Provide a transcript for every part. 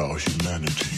about humanity.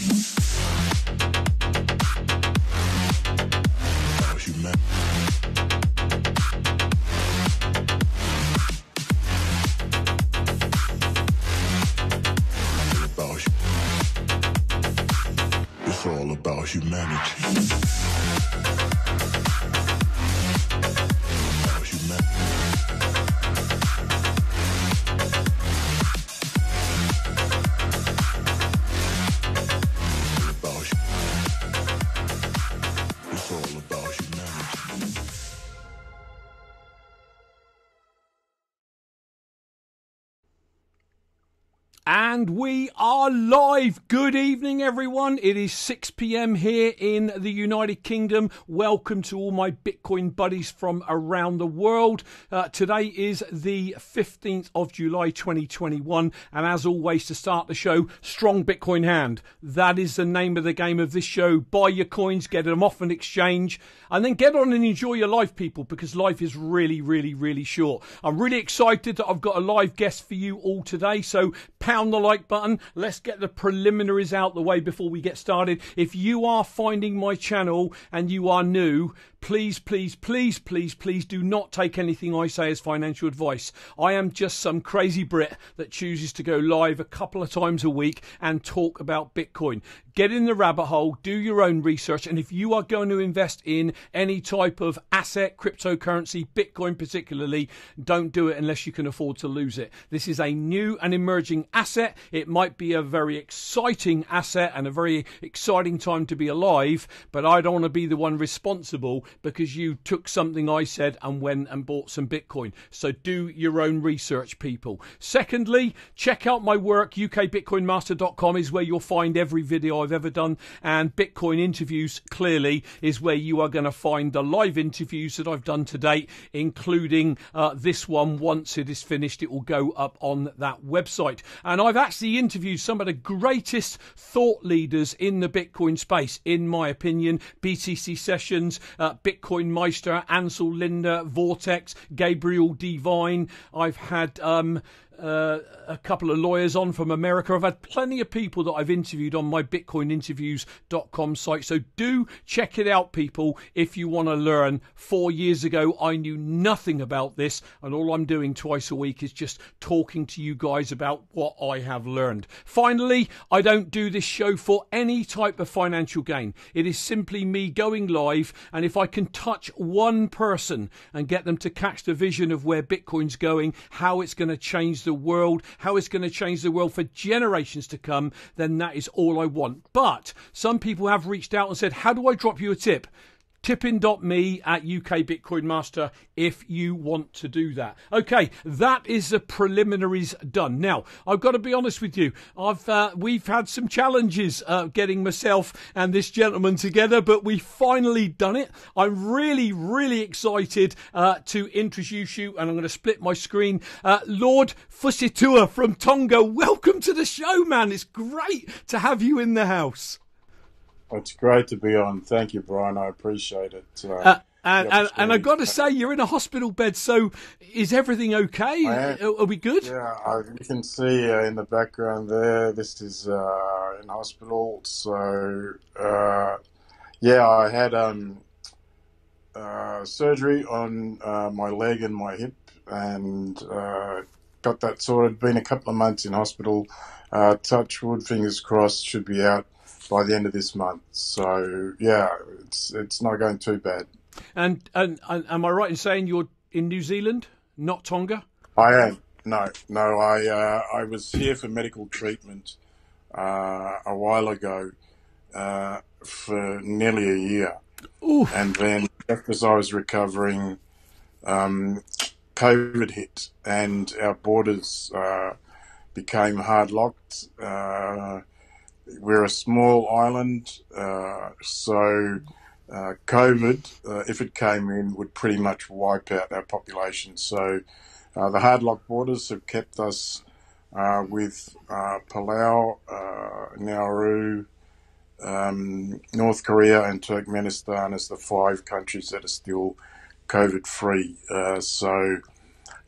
And we are live. Good evening, everyone. It is 6 p.m. here in the United Kingdom. Welcome to all my Bitcoin buddies from around the world. Uh, today is the 15th of July 2021. And as always, to start the show, Strong Bitcoin Hand. That is the name of the game of this show. Buy your coins, get them off an exchange, and then get on and enjoy your life, people, because life is really, really, really short. I'm really excited that I've got a live guest for you all today. So pound the like button. Let's get the preliminaries out the way before we get started. If you are finding my channel and you are new, please, please, please, please, please do not take anything I say as financial advice. I am just some crazy Brit that chooses to go live a couple of times a week and talk about Bitcoin. Get in the rabbit hole, do your own research, and if you are going to invest in any type of asset, cryptocurrency, Bitcoin particularly, don't do it unless you can afford to lose it. This is a new and emerging asset. It might be a very exciting asset and a very exciting time to be alive, but I don't want to be the one responsible because you took something I said and went and bought some Bitcoin. So do your own research, people. Secondly, check out my work. UKBitcoinmaster.com is where you'll find every video I've ever done, and Bitcoin interviews clearly is where you are going to find the live interviews that I've done to date, including uh, this one. Once it is finished, it will go up on that website. And I've actually interviewed some of the greatest thought leaders in the Bitcoin space, in my opinion. BTC Sessions, uh, Bitcoin Meister, Ansel Lindner, Vortex, Gabriel D. Vine. I've had. Um, uh, a couple of lawyers on from America. I've had plenty of people that I've interviewed on my bitcoininterviews.com site. So do check it out, people, if you want to learn. Four years ago, I knew nothing about this, and all I'm doing twice a week is just talking to you guys about what I have learned. Finally, I don't do this show for any type of financial gain. It is simply me going live, and if I can touch one person and get them to catch the vision of where Bitcoin's going, how it's going to change the world, how it's going to change the world for generations to come, then that is all I want. But some people have reached out and said, How do I drop you a tip? tippin.me at UK Bitcoin Master if you want to do that. Okay, that is the preliminaries done. Now, I've got to be honest with you. I've uh, we've had some challenges uh, getting myself and this gentleman together, but we finally done it. I'm really, really excited uh, to introduce you, and I'm going to split my screen. Uh, Lord Fusitua from Tonga, welcome to the show, man. It's great to have you in the house. It's great to be on. Thank you, Brian. I appreciate it. Uh, Uh, and, and, and I've got to say, you're in a hospital bed, so is everything okay? Are, are we good? Yeah, I, you can see uh, in the background there. This is uh, in hospital. So uh, yeah, I had um, uh, surgery on uh, my leg and my hip, and uh, got that sorted. Been a couple of months in hospital. Uh, touch wood, fingers crossed, should be out by the end of this month. So yeah, it's it's not going too bad. And, and and am I right in saying you're in New Zealand, not Tonga? I am. No, no. I uh, I was here for medical treatment uh, a while ago uh, for nearly a year, Ooh, and then as I was recovering, um, COVID hit, and our borders uh, became hard locked. Uh, we're a small island, uh, so uh, COVID, uh, if it came in, would pretty much wipe out our population. So uh, the hard lock borders have kept us uh, with Palau, Nauru, um, North Korea, and Turkmenistan as the five countries that are still COVID free. So,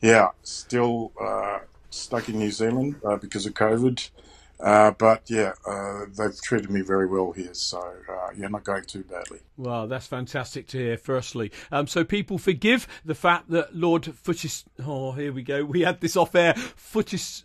yeah, still stuck in New Zealand because of COVID. Uh, but yeah, uh, they've treated me very well here, so uh, yeah, not going too badly. Well, that's fantastic to hear. Firstly, um, so people forgive the fact that Lord Fuchis. Oh, here we go. We had this off air. Fuchis.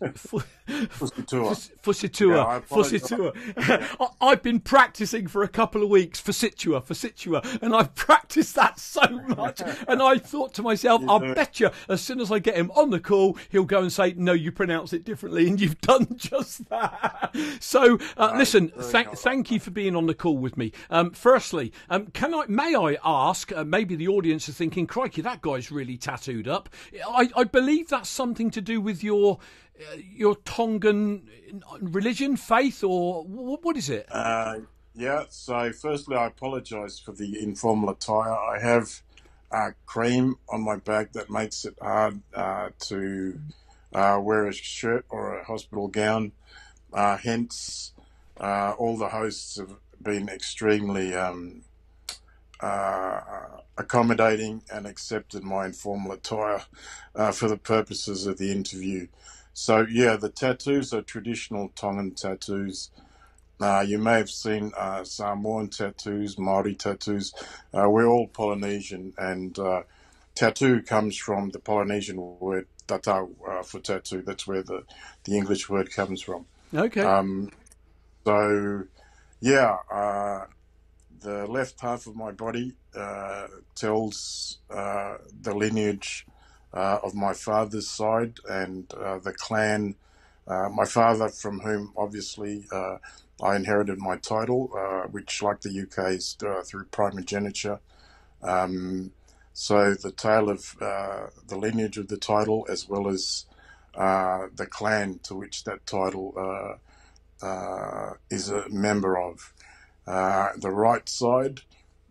Fusitua. Fusitua. Yeah, I apologise. Fusitua. I've been practicing for a couple of weeks. Fusitua. Fusitua. And I've practiced that so much. And I thought to myself, I'll bet you as soon as I get him on the call, he'll go and say, no, you pronounce it differently. And you've done just that. So, uh, listen, thank, thank you for being on the call with me. Um, firstly, um, can I, may I ask, uh, maybe the audience are thinking, crikey, that guy's really tattooed up. I, I believe that's something to do with your, uh, your Tongan religion, faith, or wh- what is it? Uh, yeah, so firstly, I apologise for the informal attire. I have uh, cream on my back that makes it hard uh, to uh, wear a shirt or a hospital gown. Uh, hence, uh, all the hosts have been extremely um, uh, accommodating and accepted my informal attire uh, for the purposes of the interview. So, yeah, the tattoos are traditional Tongan tattoos. Uh, you may have seen uh, Samoan tattoos, Maori tattoos. Uh, we're all Polynesian, and uh, tattoo comes from the Polynesian word tatau uh, for tattoo. That's where the, the English word comes from. Okay. Um, so, yeah, uh, the left half of my body uh, tells uh, the lineage uh, of my father's side and uh, the clan. Uh, my father, from whom obviously uh, I inherited my title, which, like the UK, is through primogeniture. Um, so the tale of the lineage of the title, as well as the clan to which that title is a member of. Uh, the right side,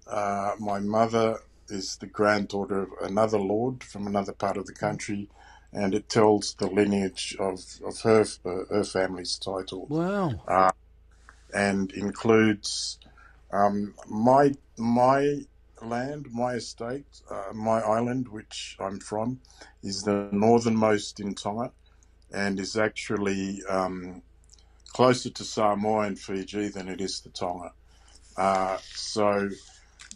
uh, my mother is the granddaughter of another lord from another part of the country, and it tells the lineage of, of her uh, her family's title wow. and includes um, my my land, my estate, uh, my island, which I'm from, is the northernmost in Tonga, and is actually um, closer to Samoa and Fiji than it is to Tonga. Uh, so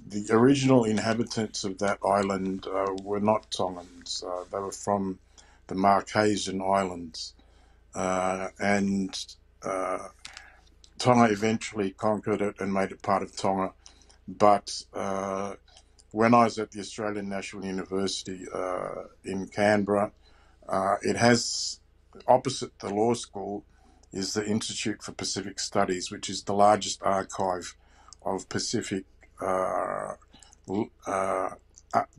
the original inhabitants of that island uh, were not Tongans; uh, they were from the Marquesan Islands, uh, and uh, Tonga eventually conquered it and made it part of Tonga. But when I was at the Australian National University in Canberra, it has opposite the law school is the Institute for Pacific Studies, which is the largest archive of Pacific uh, uh,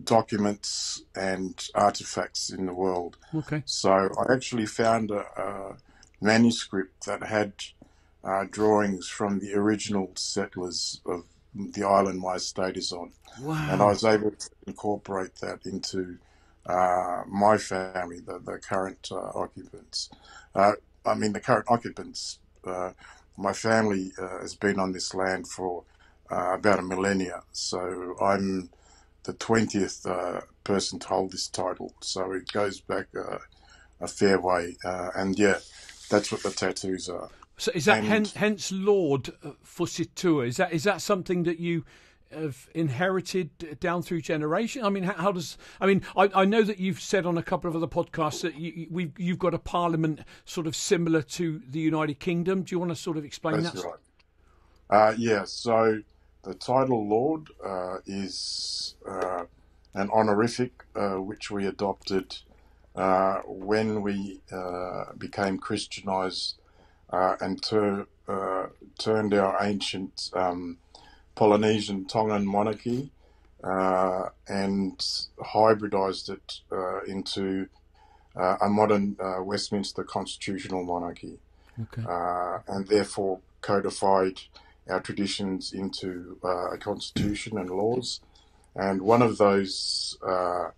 documents and artifacts in the world. Okay. So I actually found a, a manuscript that had uh, drawings from the original settlers of the island my estate is on, Wow. and I was able to incorporate that into uh, my family, the, the current uh, occupants. Uh, I mean, the current occupants. Uh, my family uh, has been on this land for uh, about a millennia, so I'm the twentieth uh, person to hold this title. So it goes back uh, a fair way, uh, and yeah, that's what the tattoos are. So is that and- hen- hence Lord uh, Fusitua? Is that is that something that you have inherited down through generation? I mean, how, how does? I mean, I, I know that you've said on a couple of other podcasts that you, we've you've got a parliament sort of similar to the United Kingdom. Do you want to sort of explain That's that? right. Uh, yeah, so the title Lord uh, is uh, an honorific uh, which we adopted uh, when we uh, became Christianized uh, and uh, turned our ancient um, Polynesian Tongan monarchy uh, and hybridized it uh, into uh, a modern uh, Westminster constitutional monarchy Okay. uh, and therefore codified our traditions into uh, a constitution and laws. And one of those uh,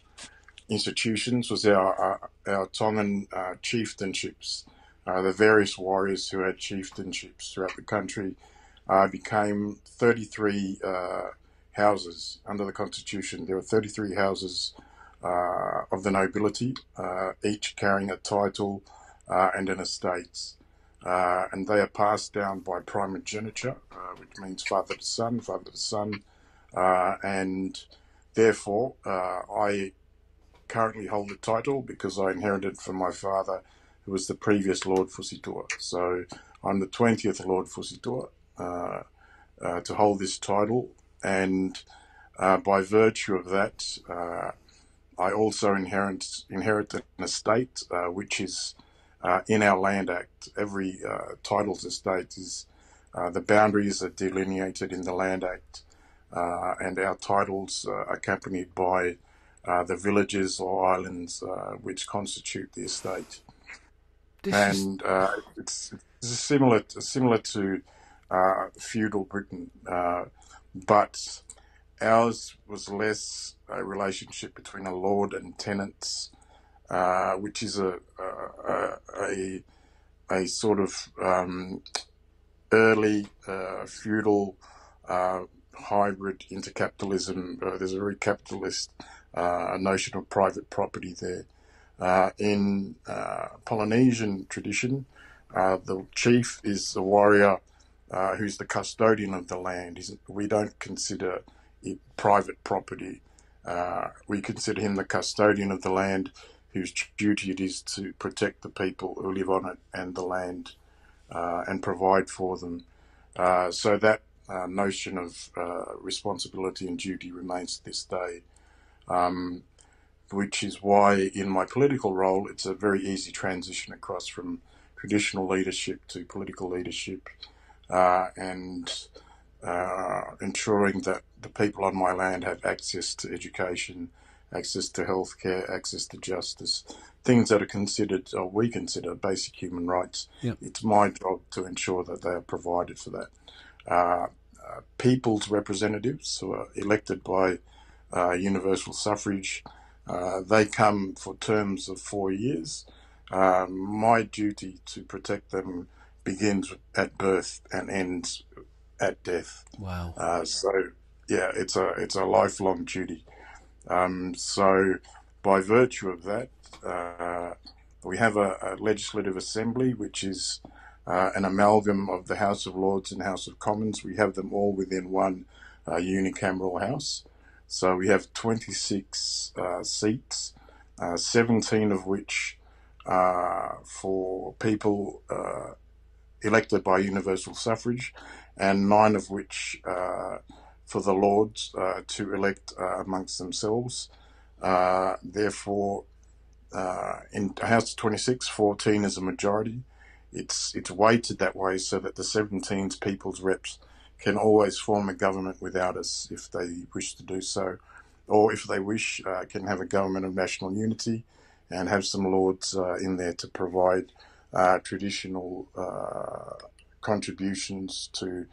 institutions was our our, our Tongan uh, chieftainships. Uh, the various warriors who had chieftainships throughout the country uh, became 33 uh, houses under the constitution. There were 33 houses uh, of the nobility, uh, each carrying a title uh, and an estate. Uh, and they are passed down by primogeniture, uh, which means father to son, father to son. Uh, and therefore, uh, I currently hold the title because I inherited from my father, who was the previous Lord Fusitua. So I'm the 20th Lord Fusitua uh, uh, to hold this title. And by virtue of that, I also inherit, inherit an estate, which is uh, in our Land Act. Every uh, titles estate is, uh, the boundaries are delineated in the Land Act, uh, and our titles uh, accompanied by uh, the villages or islands uh, which constitute the estate. This is And uh, it's, it's similar, similar to uh, feudal Britain, uh, but ours was less a relationship between a lord and tenants, uh, which is a a, a, a sort of um, early uh, feudal uh, hybrid intercapitalism. Uh, there's a very capitalist uh, notion of private property there. In Polynesian tradition, the chief is the warrior who's the custodian of the land. He's, we don't consider it private property. We consider him the custodian of the land whose duty it is to protect the people who live on it and the land uh, and provide for them. Uh, so that uh, notion of uh, responsibility and duty remains to this day, um, which is why in my political role it's a very easy transition across from traditional leadership to political leadership uh, and uh, ensuring that the people on my land have access to education, access to healthcare, access to justice, things that are considered, or we consider, basic human rights. Yeah. It's my job to ensure that they are provided for that. Uh, uh, people's representatives who are elected by uh, universal suffrage, uh, they come for terms of four years. Um, my duty to protect them begins at birth and ends at death. wow. Uh, so yeah, it's a it's a lifelong duty. Um, so by virtue of that, uh, we have a, a legislative assembly which is uh, an amalgam of the House of Lords and House of Commons. We have them all within one uh, unicameral house. So we have 26 uh, seats, uh, 17 of which are for people uh, elected by universal suffrage, and nine of which uh, for the Lords uh, to elect uh, amongst themselves. Uh, therefore, uh, in House of 26, 14 is a majority. It's it's weighted that way so that the 17's people's reps can always form a government without us if they wish to do so, or if they wish, uh, can have a government of national unity and have some lords in there to provide traditional contributions to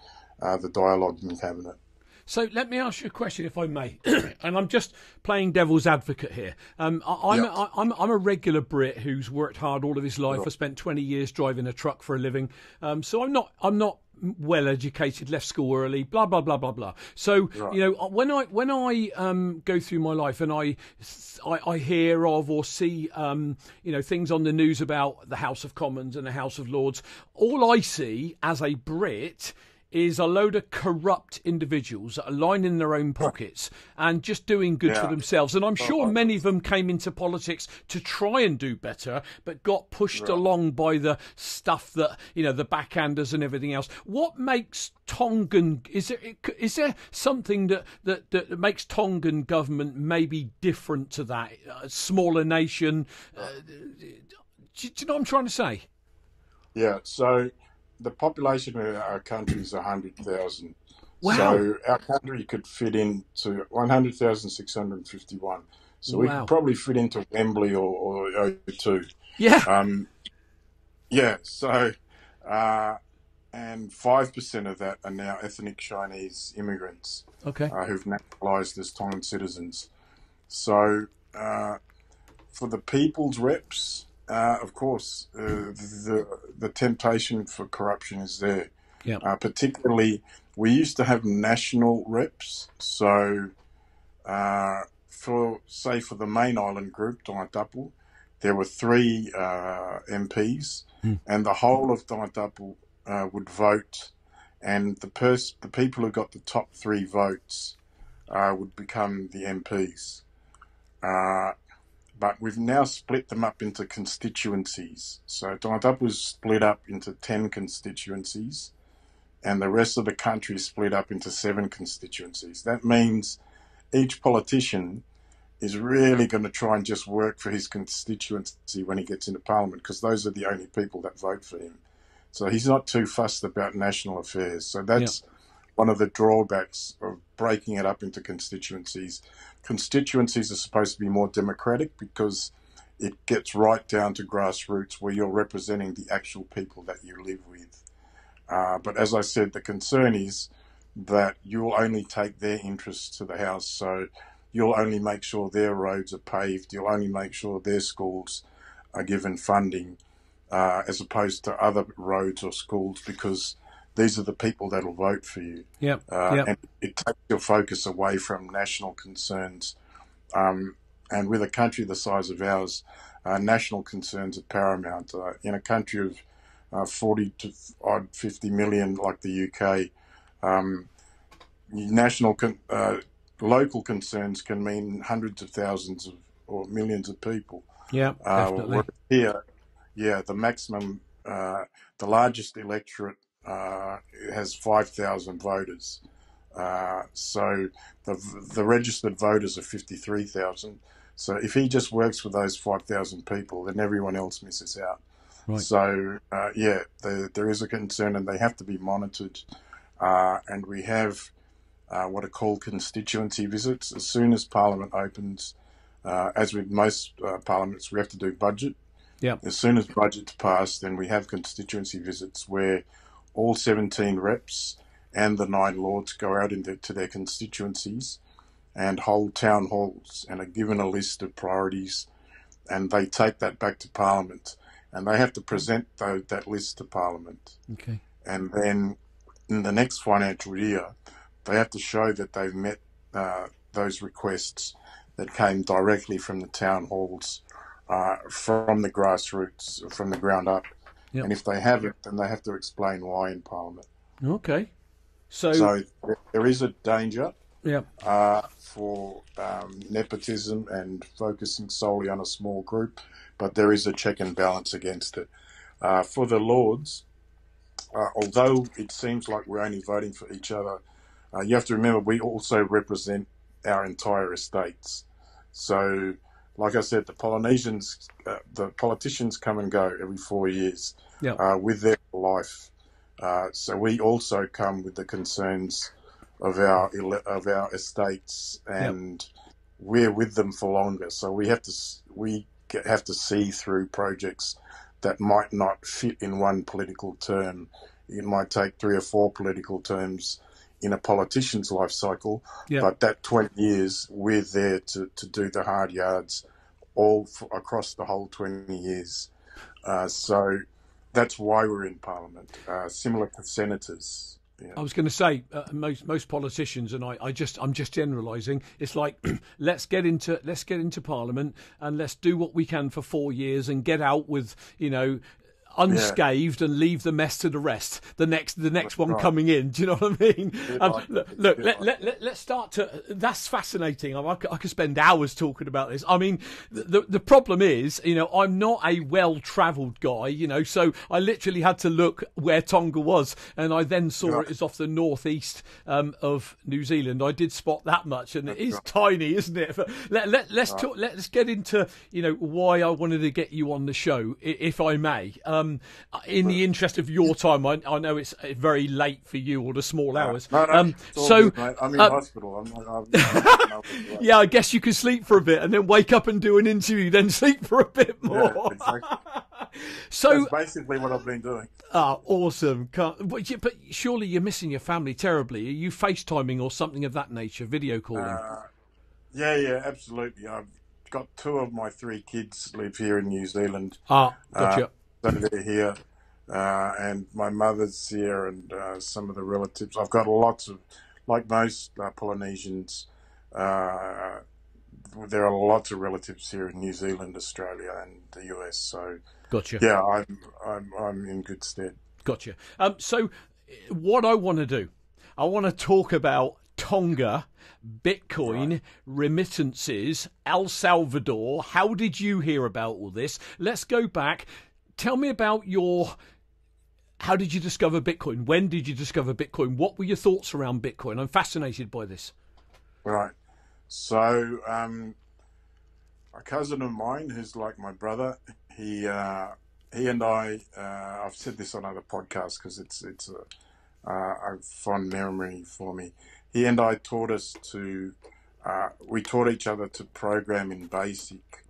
uh, the dialogue in cabinet. So let me ask you a question, if I may, and I'm just playing devil's advocate here. Um, I, I'm, Yeah. I, I'm I'm a regular Brit who's worked hard all of his life. I spent 20 years driving a truck for a living, um, so I'm not I'm not well educated, left school early, blah blah blah blah blah. So you know when I when I um, go through my life and I, I I hear of or see um, you know things on the news about the House of Commons and the House of Lords, all I see as a Brit is a load of corrupt individuals that are lining their own pockets and just doing good for themselves. And I'm sure many of them came into politics to try and do better, but got pushed along by the stuff that, you know, the backhanders and everything else. What makes Tongan, is there, is there something that, that, that makes Tongan government maybe different to that? A smaller nation? Uh, do you know what I'm trying to say? Yeah, so the population of our country is 100,000. Wow. So our country could fit into 100,651. So we could probably fit into Wembley or, or O2. Yeah. Um, yeah, so, uh, and five percent of that are now ethnic Chinese immigrants Okay. uh, who've naturalised as Tongan citizens. So, uh, for the people's reps, uh, of course, uh, the the temptation for corruption is there. Yeah. Uh, particularly, we used to have national reps. So, uh, for say for the main island group, Tapu, there were three uh, MPs, Hmm. and the whole of Tapu uh, would vote, and the pers- the people who got the top three votes uh, would become the MPs. But we've now split them up into constituencies. So Tapu was split up into 10 constituencies, and the rest of the country split up into seven constituencies. That means each politician is really going to try and just work for his constituency when he gets into parliament because those are the only people that vote for him. So he's not too fussed about national affairs. So that's one of the drawbacks of breaking it up into constituencies. Constituencies are supposed to be more democratic because it gets right down to grassroots where you're representing the actual people that you live with. Uh, but as I said, the concern is that you'll only take their interests to the House. So you'll only make sure their roads are paved. You'll only make sure their schools are given funding, uh, as opposed to other roads or schools, because these are the people that'll vote for you. Yep. Uh, Yep. And it takes your focus away from national concerns. Um, and with a country the size of ours, uh, national concerns are paramount. Uh, in a country of uh, 40 to odd 50 million like the UK, um, national con- uh, local concerns can mean hundreds of thousands of or millions of people. Yeah. Uh, Definitely. here, yeah, the maximum, uh, the largest electorate uh, has 5,000 voters. Uh, so the, the registered voters are 53,000. So if he just works with those 5,000 people, then everyone else misses out. Right. So, uh, yeah, there, there is a concern and they have to be monitored. Uh, and we have uh, what are called constituency visits. As soon as Parliament opens, uh, as with most uh, parliaments, we have to do budget. Yeah. As soon as budget's passed, then we have constituency visits where all 17 reps and the nine lords go out into to their constituencies and hold town halls and are given a list of priorities and they take that back to Parliament and they have to present tho- that list to Parliament Okay. and then in the next financial year, they have to show that they've met uh, those requests that came directly from the town halls, uh, from the grassroots, from the ground up. Yep. And if they haven't, then they have to explain why in Parliament. Okay. So, So there- is a danger yeah. uh, for um, nepotism and focusing solely on a small group, but there is a check and balance against it. Uh, for the Lords, uh, although it seems like we're only voting for each other, uh, you have to remember we also represent our entire estates. So, like I said, the Polynesians, uh, the politicians come and go every four years Yeah. uh, with their life. Uh, so we also come with the concerns of our of our estates, and we're with them for longer. So we have to we have to see through projects that might not fit in one political term. It might take three or four political terms in a politician's life cycle, Yeah. but that 20 years, we're there to, to do the hard yards all f- across the whole 20 years. Uh, so that's why we're in Parliament, uh, similar to senators. Yeah. I was going to say uh, most most politicians, and I, I just I'm just generalising. It's like let's get into let's get into Parliament and let's do what we can for four years and get out with you know unscathed and leave the mess to the rest. The next the next one right. coming in. Do you know what I mean? Um, like look, look let, like let, let, let's start to. That's fascinating. I, I, could, I could spend hours talking about this. I mean, the the problem is, you know, I'm not a well travelled guy. You know, so I literally had to look where Tonga was, and I then saw Yeah. it is off the northeast um, of New Zealand. I did spot that much, and it is tiny, isn't it? But let, let, let's talk. Let's get into you know why I wanted to get you on the show, if I may. Um, in the interest of your time, I, I know it's very late for you or the small hours. No, no, um, so good. I'm in uh, hospital. I'm I'm, I'm, I'm, yeah, I guess you can sleep for a bit and then wake up and do an interview, then sleep for a bit more. Yeah, exactly. so, That's basically what I've been doing. ah, awesome. Can't, but, you- but surely you're missing your family terribly. Are you FaceTiming or something of that nature, video calling? Uh, yeah, yeah, absolutely. I've got two of my three kids live here in New Zealand. ah, gotcha. So they're here, uh, and my mother's here, and uh, some of the relatives. I've got lots of, like most uh, Polynesians, uh, there are lots of relatives here in New Zealand, Australia, and the US. So gotcha. yeah, I'm I'm I'm in good stead. Gotcha. Um, so, what I want to do, I want to talk about Tonga, Bitcoin, remittances, El Salvador. How did you hear about all this? Let's go back. Tell me about your. How did you discover Bitcoin? When did you discover Bitcoin? What were your thoughts around Bitcoin? I'm fascinated by this. Right. So, um, a cousin of mine, who's like my brother, he uh, he and I, uh, I've said this on other podcasts because it's it's a, uh, a fond memory for me. He and I taught us to, uh, we taught each other to program in BASIC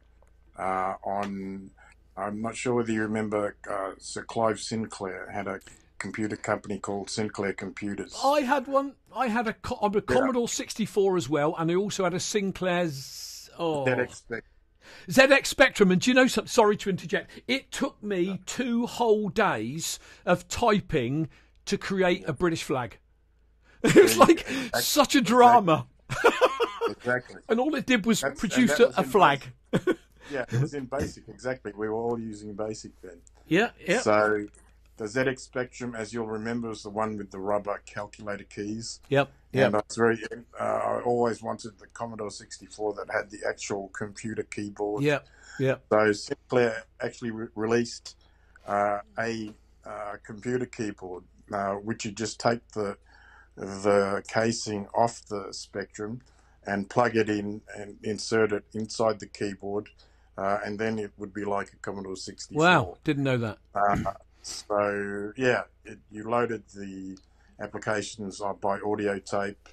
uh, on. I'm not sure whether you remember uh, Sir Clive Sinclair had a computer company called Sinclair Computers. I had one. I had a, Co- a Commodore 64 as well, and I also had a Sinclair's. Oh, That expect- ZX Spectrum, and do you know something? Sorry to interject. It took me two whole days of typing to create a British flag. It was like such a drama, exactly. and all it did was That's- produce a, a flag. Yeah, it was in BASIC, exactly. We were all using BASIC then. Yeah, yeah, So the ZX Spectrum, as you'll remember, was the one with the rubber calculator keys. yep, And I was very, uh, I always wanted the Commodore 64 that had the actual computer keyboard. Yep, yep. So Sinclair actually re- released uh, a uh, computer keyboard, uh, which you just take the the casing off the Spectrum and plug it in and insert it inside the keyboard, uh, and then it would be like a Commodore 64. Wow, didn't know that. Uh, so yeah, it, you loaded the applications uh, by audio tape.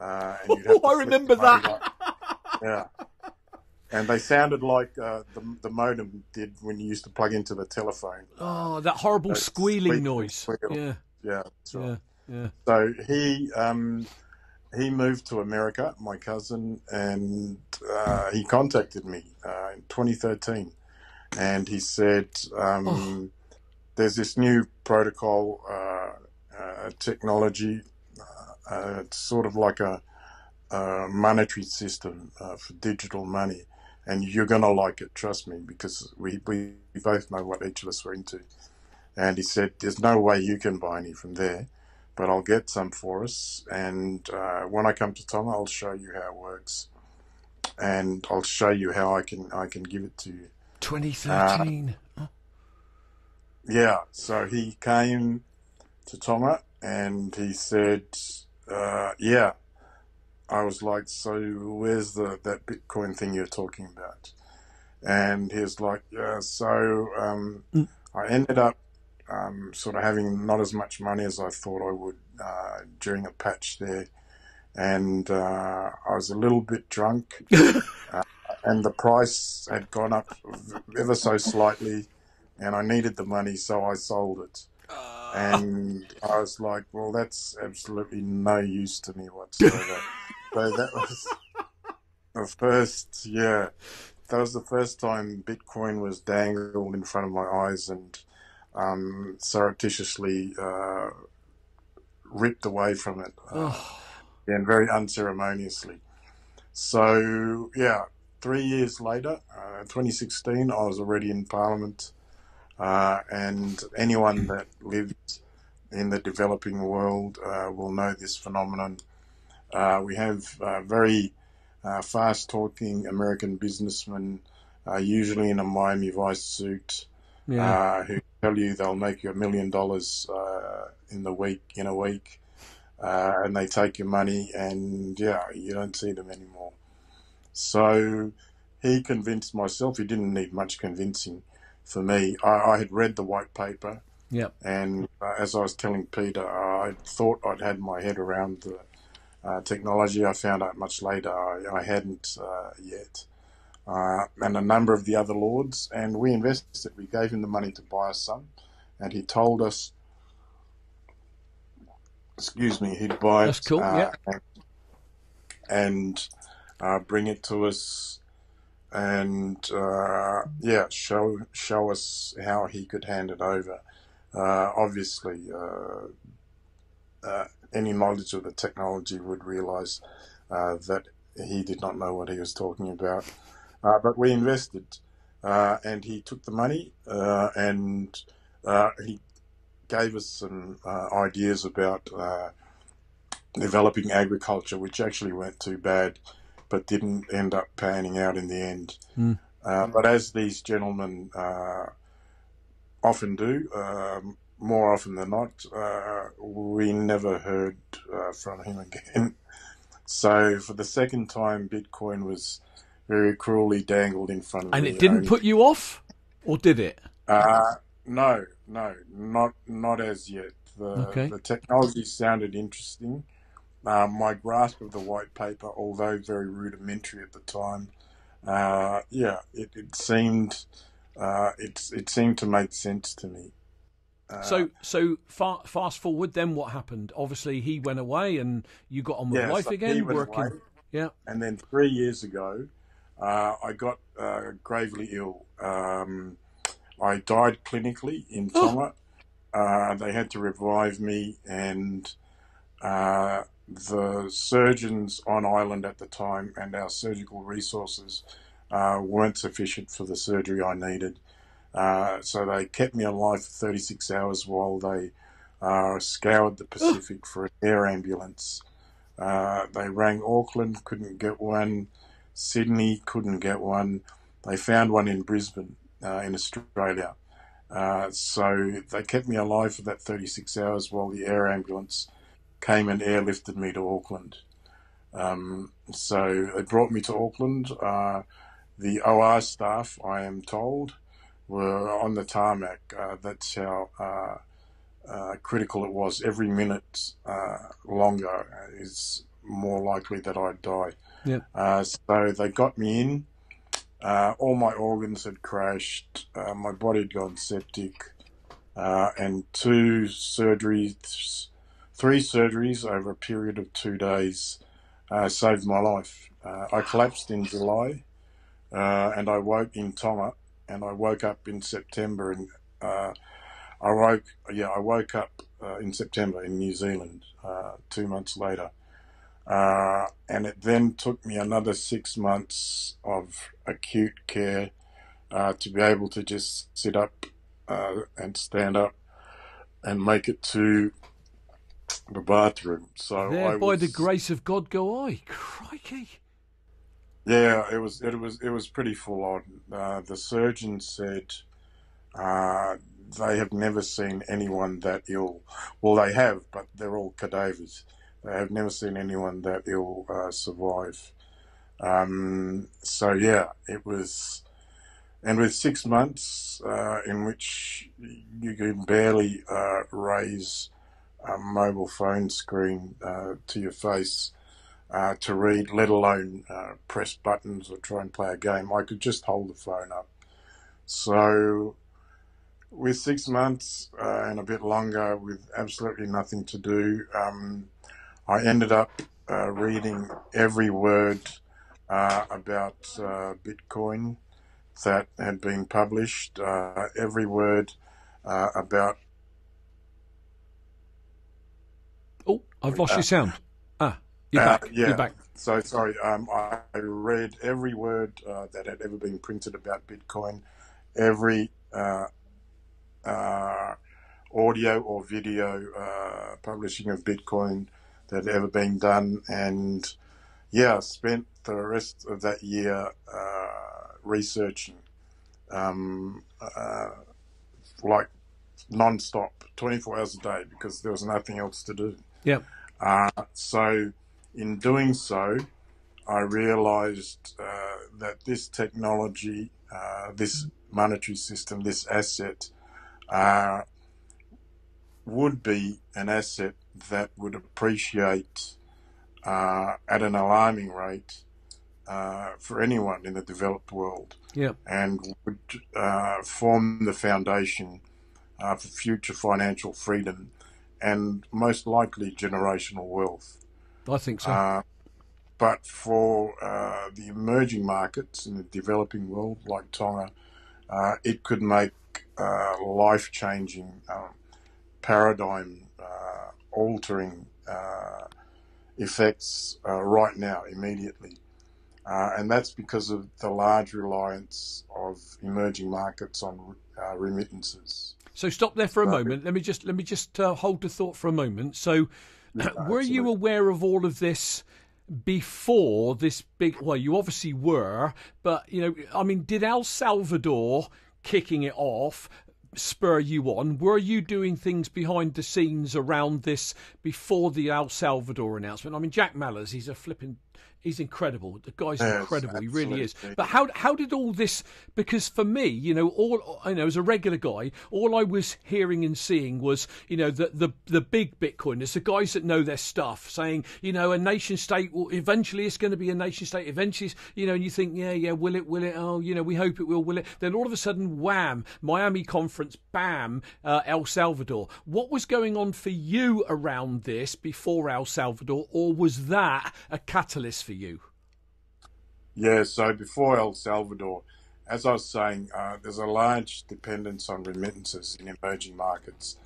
Uh, and you'd have Oh, I remember that. up. Yeah. And they sounded like uh, the, the modem did when you used to plug into the telephone. Oh, that horrible That squealing squeak, noise. squeal. Yeah, Yeah, that's right. yeah, yeah. So he um, he moved to America, my cousin, and uh, he contacted me uh, in 2013, and he said, um, Oh. "There's this new protocol uh, uh, technology. Uh, uh, it's sort of like a, a monetary system uh, for digital money." And you're gonna like it, trust me, because we, we both know what each of us were into. And he said, "There's no way you can buy any from there." but I'll get some for us. And uh, when I come to Tonga, I'll show you how it works, and I'll show you how I can I can give it to you. 2013. Yeah. So he came to Tonga, and he said, uh, "Yeah." I was like, "So where's the that Bitcoin thing you're talking about?" And he was like, "Yeah." So um, Mm. I ended up um, sort of having not as much money as I thought I would uh, during a patch there, and uh, I was a little bit drunk, uh, and the price had gone up ever so slightly, and I needed the money, so I sold it. And I was like, well, that's absolutely no use to me whatsoever. so that was the first, yeah, that was the first time Bitcoin was dangled in front of my eyes and um, surreptitiously uh, ripped away from it, uh, Oh, and very unceremoniously. So, yeah, three years later, uh, 2016, I was already in Parliament, uh, and anyone that lives in the developing world uh, will know this phenomenon. Uh, we have uh, very uh, fast talking American businessmen, uh, usually in a Miami Vice suit, yeah. uh, who tell you they'll make you a million dollars uh, in the week in a week, uh, and they take your money, and yeah, you don't see them anymore. So he convinced myself. He didn't need much convincing for me. I, I had read the white paper, Yep. and uh, as I was telling Peter, I thought I'd had my head around the uh, technology. I found out much later I, I hadn't uh, yet. uh, and a number of the other lords, and we invested. We gave him the money to buy us some, and he told us, excuse me, he'd buy That's it cool, uh, yeah. and uh, bring it to us, and uh, yeah, show show us how he could hand it over. Uh, obviously, uh, uh, any knowledge of the technology would realize uh, that he did not know what he was talking about. Uh, but we invested, uh, and he took the money uh, and uh, he gave us some uh, ideas about uh, developing agriculture, which actually weren't too bad, but didn't end up panning out in the end. Mm. Uh, but as these gentlemen uh, often do, um, more often than not, uh, we never heard uh, from him again. So for the second time, Bitcoin was very cruelly dangled in front of And me. it didn't only- put you off, or did it? uh, no, no, not not as yet. The Okay. the technology sounded interesting. Uh, my grasp of the white paper, although very rudimentary at the time, uh, yeah, it, it seemed uh, it it seemed to make sense to me. Uh, So, so fa- fast forward. Then what happened? Obviously, he went away, and you got on with yeah, life so again, working. away. Yeah. And then three years ago, uh, I got uh, gravely ill. Um, I died clinically in Oh. Tonga. Uh, they had to revive me, and uh, the surgeons on island at the time and our surgical resources uh, weren't sufficient for the surgery I needed. Uh, so they kept me alive for 36 hours while they uh, scoured the Pacific for an air ambulance. Uh, they rang Auckland, couldn't get one. Sydney couldn't get one. They found one in Brisbane, uh, in Australia. Uh, so they kept me alive for that 36 hours while the air ambulance came and airlifted me to Auckland. Um, so they brought me to Auckland. Uh, the OR staff, I am told, were on the tarmac. Uh, that's how uh, uh, critical it was. Every minute uh, longer is more likely that I'd die. Yeah. Uh, so they got me in. Uh, all my organs had crashed. Uh, my body had gone septic. Uh, and two surgeries, three surgeries over a period of two days uh, saved my life. Uh, I collapsed in July uh, and I woke in Tonga and I woke up in September and I woke, yeah, I woke up in September in New Zealand two months later. Uh, and it then took me another six months of acute care uh, to be able to just sit up uh, and stand up and make it to the bathroom. So There, I by was, the grace of God, go I. Crikey. Yeah, it was it was it was pretty full on. Uh, the surgeon said uh, they have never seen anyone that ill. Well, they have, but they're all cadavers. Have never seen anyone that ill uh, survive. Um, so yeah, it was, and with six months uh, in which you can barely uh, raise a mobile phone screen uh, to your face uh, to read, let alone uh, press buttons or try and play a game. I could just hold the phone up. So, with six months uh, and a bit longer, with absolutely nothing to do, um, I ended up uh, reading every word uh, about uh, Bitcoin that had been published, uh, every word uh, about Oh, I've lost your sound. Ah, you're Uh, back. yeah. You're back. So sorry. Um, I I read every word uh, that had ever been printed about Bitcoin, every uh, uh, audio or video uh, publishing of Bitcoin that had ever been done, and yeah, spent the rest of that year uh, researching, um, uh, like non-stop, 24 hours a day, because there was nothing else to do. Yeah. Uh, so, in doing so, I realized uh, that this technology, uh, this monetary system, this asset, uh, would be an asset that would appreciate uh, at an alarming rate uh, for anyone in the developed world Yeah. and would uh, form the foundation uh, for future financial freedom and most likely generational wealth. I think so. Uh, but for uh, the emerging markets in the developing world, like Tonga, uh, it could make uh, life changing, um, paradigm uh, altering uh, effects uh, right now, immediately. Uh, and that's because of the large reliance of emerging markets on uh, remittances. So stop there for a moment. Let me just let me just uh, hold the thought for a moment. So, were you aware of all of this before this big? Well, you obviously were, but you know, I mean, did El Salvador kicking it off? Spur you on? Were you doing things behind the scenes around this before the El Salvador announcement? I mean Jack Mallers he's a flipping he's incredible. The guy's Yes, incredible. He really is. but how how did all this because for me you know all I know as a regular guy all I was hearing and seeing was you know the the the big bitcoiners the guys that know their stuff saying you know a nation state will eventually it's going to be a nation state eventually you know and you think yeah yeah will it will it? Oh you know we hope it will will it? Then all of a sudden wham Miami conference bam uh, El Salvador. What was going on for you around this before El Salvador or was that a catalyst for you Yeah, so before El Salvador, as I was saying, uh, there's a large dependence on remittances in emerging markets.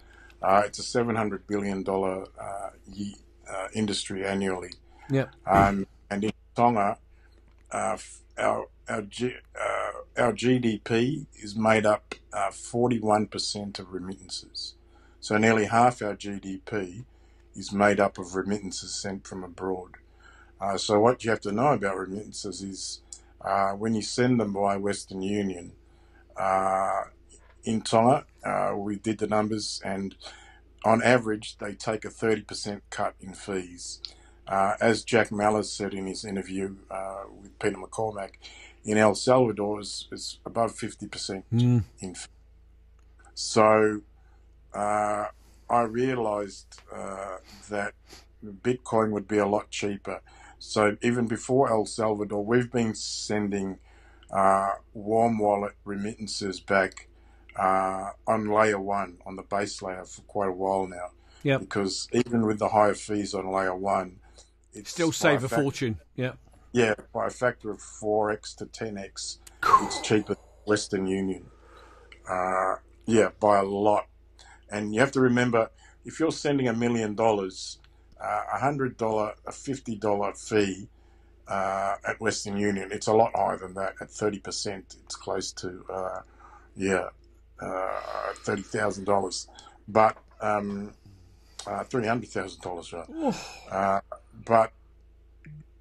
Uh, it's a $700 billion uh, ye- uh, industry annually. yeah Um, and in Tonga, uh, our, our, G, uh, our GDP is made up uh, 41% of remittances. So nearly half our GDP is made up of remittances sent from abroad. Uh, so what you have to know about remittances is uh, when you send them by Western Union, uh, in Tonga, uh, we did the numbers, and on average, they take a 30% cut in fees. Uh, as Jack Mallers said in his interview uh, with Peter McCormack, in El Salvador it's, is above 50% Mm. in fee. So uh, I realized uh, that Bitcoin would be a lot cheaper. So even before El Salvador, we've been sending uh, warm wallet remittances back uh, on layer one, on the base layer for quite a while now. Yep. Because even with the higher fees on layer one, it's still save a fortune yeah Yeah, by a factor of 4x to 10x, it's cheaper than Western Union. Uh, yeah, by a lot. And you have to remember, if you're sending a million dollars, a hundred dollar, a fifty dollar fee uh, at Western Union, it's a lot higher than that. At thirty percent, it's close to uh, yeah, uh, thirty thousand dollars. But um, uh, three hundred thousand dollars, right? Uh, but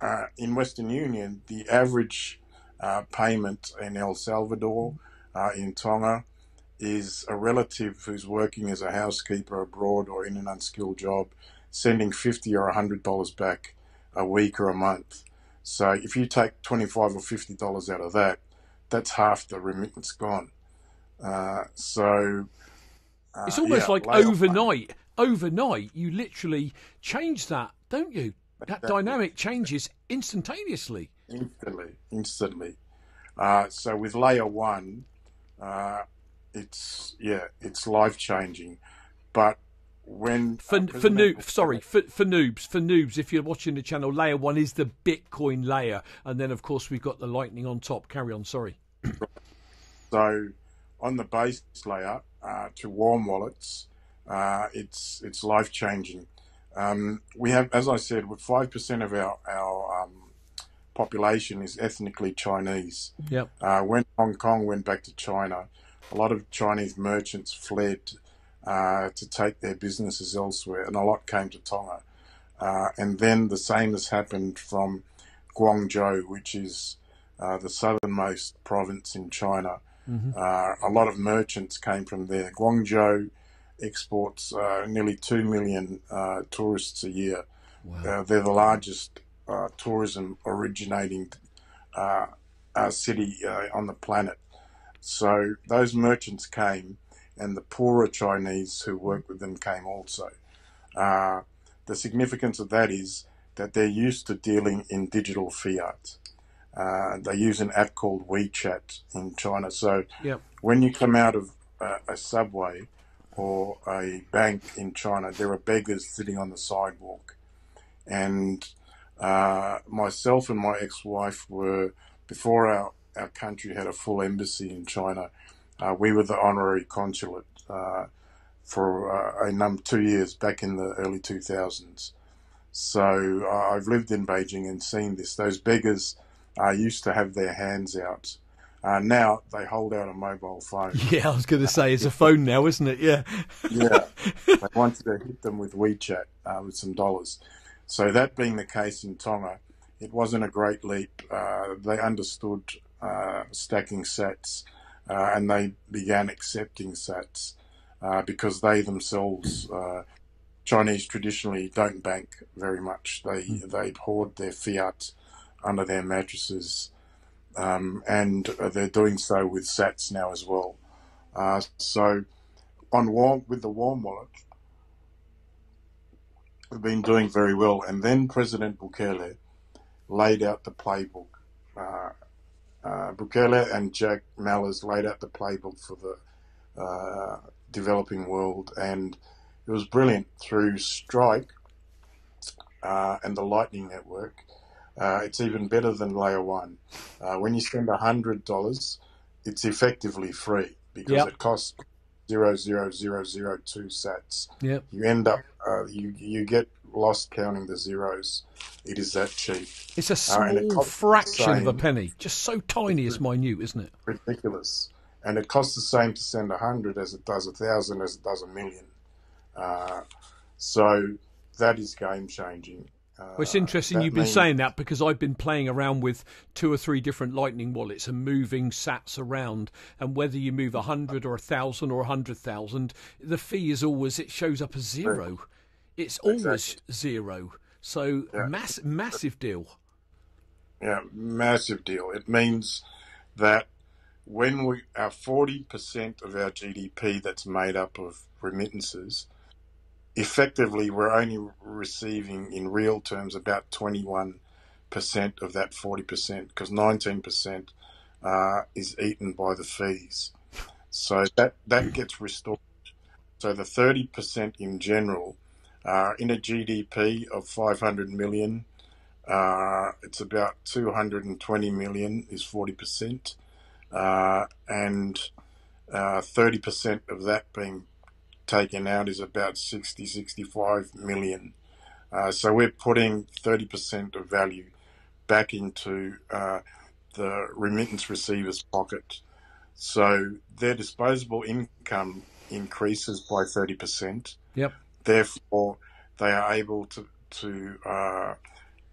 uh, in Western Union, the average uh, payment in El Salvador, uh, in Tonga, is a relative who's working as a housekeeper abroad or in an unskilled job, sending fifty or hundred dollars back a week or a month. So if you take twenty-five or fifty dollars out of that, that's half the remittance gone. Uh, so uh, It's almost yeah, like overnight. Overnight, you literally change that, don't you? That Exactly. dynamic changes instantaneously. instantly, instantly. Uh, so with layer one, uh, it's yeah, it's life changing. But when For uh, for noob, sorry, for, for noobs, for noobs. If you're watching the channel, layer one is the Bitcoin layer, and then of course we've got the Lightning on top. Carry on. Sorry. So on the base layer uh, to warm wallets, uh, it's it's life changing. Um, we have, as I said, with five percent of our our um, population is ethnically Chinese. Yep. Uh, when Hong Kong went back to China, a lot of Chinese merchants fled uh, to take their businesses elsewhere, and a lot came to Tonga. Uh, and then the same has happened from Guangzhou, which is uh, the southernmost province in China. Uh, a lot of merchants came from there. Guangzhou exports uh, nearly 2 million uh, tourists a year. Uh, they're the largest uh, tourism originating uh, uh, city uh, on the planet. So those merchants came, and the poorer Chinese who work with them came also. Uh, the significance of that is that they're used to dealing in digital fiat. Uh, they use an app called WeChat in China. So Yep. when you come out of a, a subway or a bank in China, there are beggars sitting on the sidewalk. And uh, myself and my ex-wife were before our, our country had a full embassy in China. Uh, we were the honorary consulate uh, for uh, a num two years back in the early 2000s. So I've lived in Beijing and seen this. Those beggars uh, used to have their hands out. Uh, now they hold out a mobile phone. Yeah, I was going to say it's a phone now, isn't it? Yeah. yeah, they wanted to hit them with WeChat uh, with some dollars. So that being the case in Tonga, it wasn't a great leap. Uh, they understood uh, stacking sats uh, and they began accepting sats uh, because they themselves, uh, Chinese traditionally don't bank very much. They they hoard their fiat under their mattresses, um, and they're doing so with sats now as well. Uh, so on warm with the warm wallet, we've been doing very well. And then President Bukele laid out the playbook. Uh, uh, Bukele and Jack Mallers laid out the playbook for the uh, developing world, and it was brilliant through Strike uh, and the Lightning Network. Uh, it's even better than Layer One. Uh, when you spend hundred dollars, it's effectively free because Yep. it costs zero zero zero zero two sats. Yep. You end up uh, you you get lost counting the zeros. It is that cheap, It's a Uh, small and it fraction of a penny. Just so tiny it's minute, isn't it? ridiculous, and it costs the same to send a hundred as it does a thousand as it does a million. Uh, so that is game changing. Uh, Well, it's interesting you've been means- saying that because I've been playing around with two or three different Lightning wallets and moving sats around. And whether you move a hundred or a thousand or a hundred thousand, the fee is always it shows up as zero. It's always Exactly. zero. So Yeah. mass, massive deal. Yeah, massive deal. It means that when we our forty percent of our GDP that's made up of remittances, effectively we're only receiving in real terms about twenty one percent of that forty percent because nineteen percent uh, is eaten by the fees. So that that gets restored. So the thirty percent in general, uh, in a GDP of five hundred million. Uh, it's about 220 million is 40%, uh, and uh, 30% of that being taken out is about 60, 65 million. Uh, so we're putting 30% of value back into uh, the remittance receiver's pocket. So their disposable income increases by 30%. Yep. Therefore, they are able to, to uh,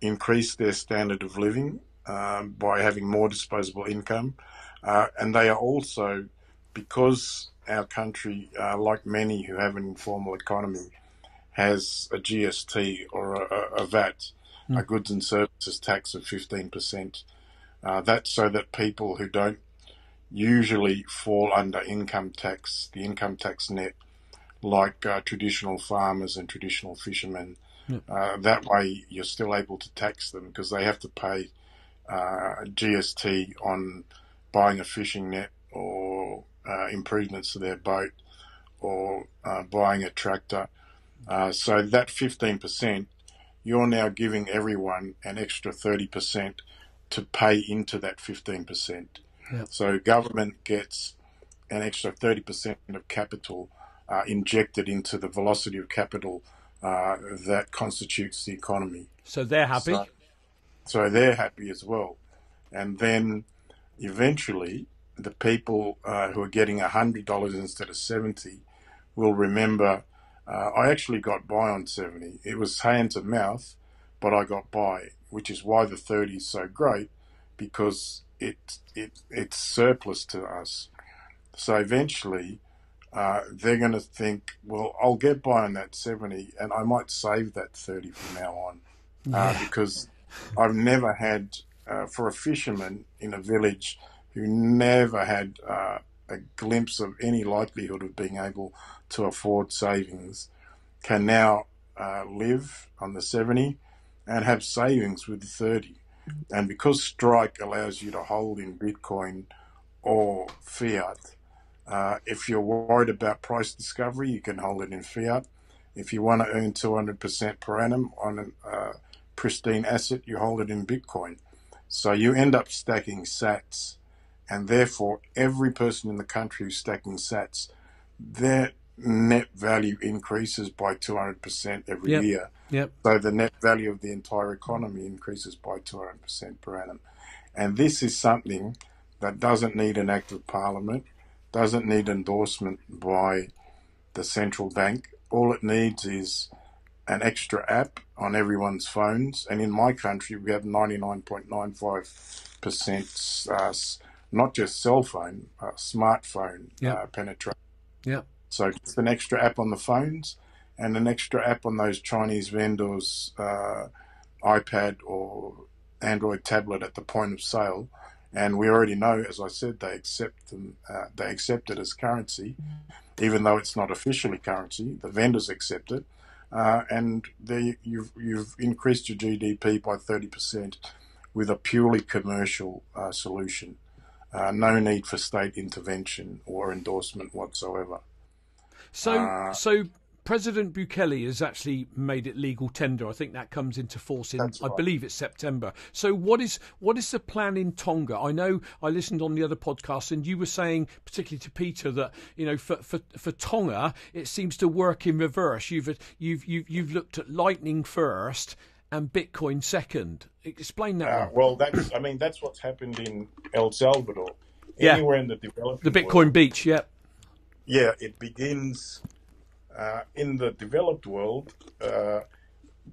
increase their standard of living um, by having more disposable income. Uh, and they are also, because our country, uh, like many who have an informal economy, has a GST or a, a, VAT, a goods and services tax of 15%. Uh, that's so that people who don't usually fall under income tax, the income tax net, like uh, traditional farmers and traditional fishermen, uh, that way, you're still able to tax them because they have to pay uh, GST on buying a fishing net or uh, improvements to their boat or uh, buying a tractor. Uh, so that 15%, you're now giving everyone an extra 30% to pay into that 15%. Yeah. So government gets an extra 30% of capital uh, injected into the velocity of capital uh, that constitutes the economy. So they're happy. So, so they're happy as well. And then eventually, the people uh, who are getting $100 instead of 70 will remember uh, I actually got by on 70. It was hand to mouth, but I got by, which is why the 30 is so great because it, it it's surplus to us. So eventually, uh, they're going to think, well, I'll get by on that 70 and I might save that 30 from now on. Uh, because I've never had, uh, for a fisherman in a village who never had uh, a glimpse of any likelihood of being able to afford savings, can now uh, live on the 70 and have savings with the 30. And because Strike allows you to hold in Bitcoin or fiat, uh, if you're worried about price discovery, you can hold it in fiat. If you want to earn 200% per annum on a uh, pristine asset, you hold it in Bitcoin. So you end up stacking sats, and therefore every person in the country who's stacking sats, their net value increases by 200% every Yep. year. Yep. So the net value of the entire economy increases by 200% per annum. And this is something that doesn't need an act of parliament, doesn't need endorsement by the central bank. All it needs is an extra app on everyone's phones. And in my country, we have 99.95% uh, not just cell phone, uh, smartphone Yeah. uh, penetration. Yep. So just an extra app on the phones and an extra app on those Chinese vendors' uh, iPad or Android tablet at the point of sale. And we already know, as I said, they accept them. Uh, they accept it as currency, even though it's not officially currency. The vendors accept it, uh, and they, you've you've increased your GDP by thirty percent with a purely commercial uh, solution. Uh, no need for state intervention or endorsement whatsoever. So, Uh, so President Bukele has actually made it legal tender. I think that comes into force in, That's I believe it's September. So, what is what is the plan in Tonga? I know I listened on the other podcast, and you were saying, particularly to Peter, that you know for for, for Tonga it seems to work in reverse. You've you've you've, you've looked at Lightning first and Bitcoin second. Explain that Uh, well, that's I mean that's what's happened in El Salvador. Yeah. Anywhere in the developing The Bitcoin world, beach, yeah, yeah, it begins uh, in the developed world. Uh,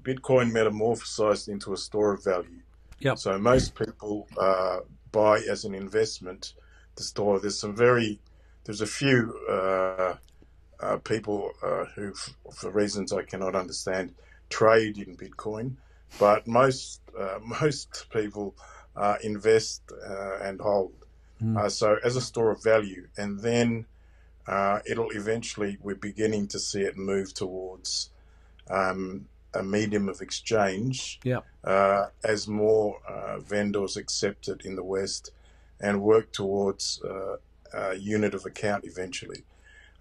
Bitcoin metamorphosized into a store of value. Yep. So most people uh, buy as an investment the store. There's some very, there's a few uh, uh, people uh, who, for reasons I cannot understand, trade in Bitcoin, but most uh, most people uh, invest uh, and hold. Uh, so as a store of value, and then uh, it'll eventually we're beginning to see it move towards um, a medium of exchange yeah, uh, as more uh, vendors accept it in the West and work towards uh, a unit of account eventually.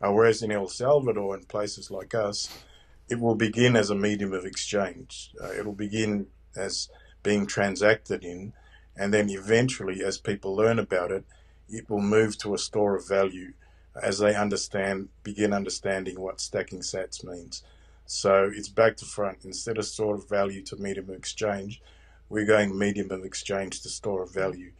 Uh, whereas in El Salvador and places like us, it will begin as a medium of exchange. Uh, it'll begin as being transacted in, and then eventually, as people learn about it, it will move to a store of value as they understand, begin understanding what stacking sats means. So it's back to front. Instead of store of value to medium of exchange, we're going medium of exchange to store of value.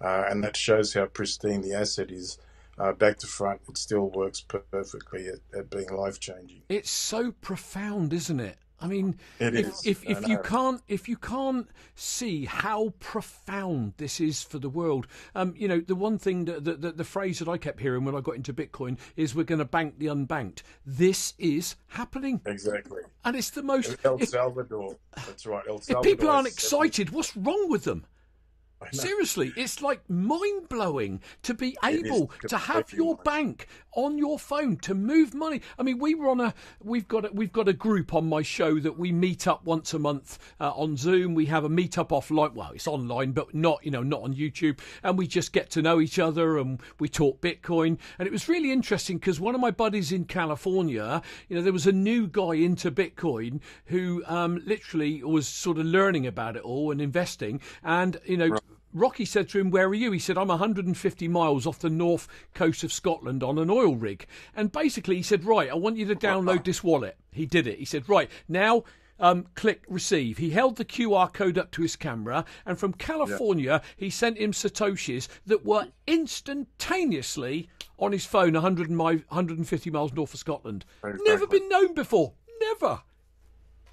Uh, and that shows how pristine the asset is. Uh, back to front, it still works perfectly at, at being life changing. it's so profound, isn't it? I mean, It if, is, if if you can't if you can't see how profound this is for the world, um, you know, the one thing that the, phrase that I kept hearing when I got into Bitcoin is "we're going to bank the unbanked." This is happening, Exactly. and it's the most. El If, Salvador, that's right. El Salvador. if people aren't excited, what's wrong with them? Seriously, it's like mind blowing to be able to have your bank on your phone to move money. I mean, we were on a we've got a, we've got a group on my show that we meet up once a month uh, on Zoom. We have a meet up offline. Well, it's online, but not you know not on YouTube, and we just get to know each other and we talk Bitcoin. And it was really interesting because one of my buddies in California, you know, there was a new guy into Bitcoin who um, literally was sort of learning about it all and investing, and you know. Rocky said to him, Where are you? He said, I'm 150 miles off the north coast of Scotland on an oil rig. And basically, he said, Right, I want you to download this wallet. He did it. He said, Right, now um, click receive. He held the QR code up to his camera, and from California, he sent him Satoshis that were instantaneously on his phone 100 mi- 150 miles north of Scotland. Never been known before. Never.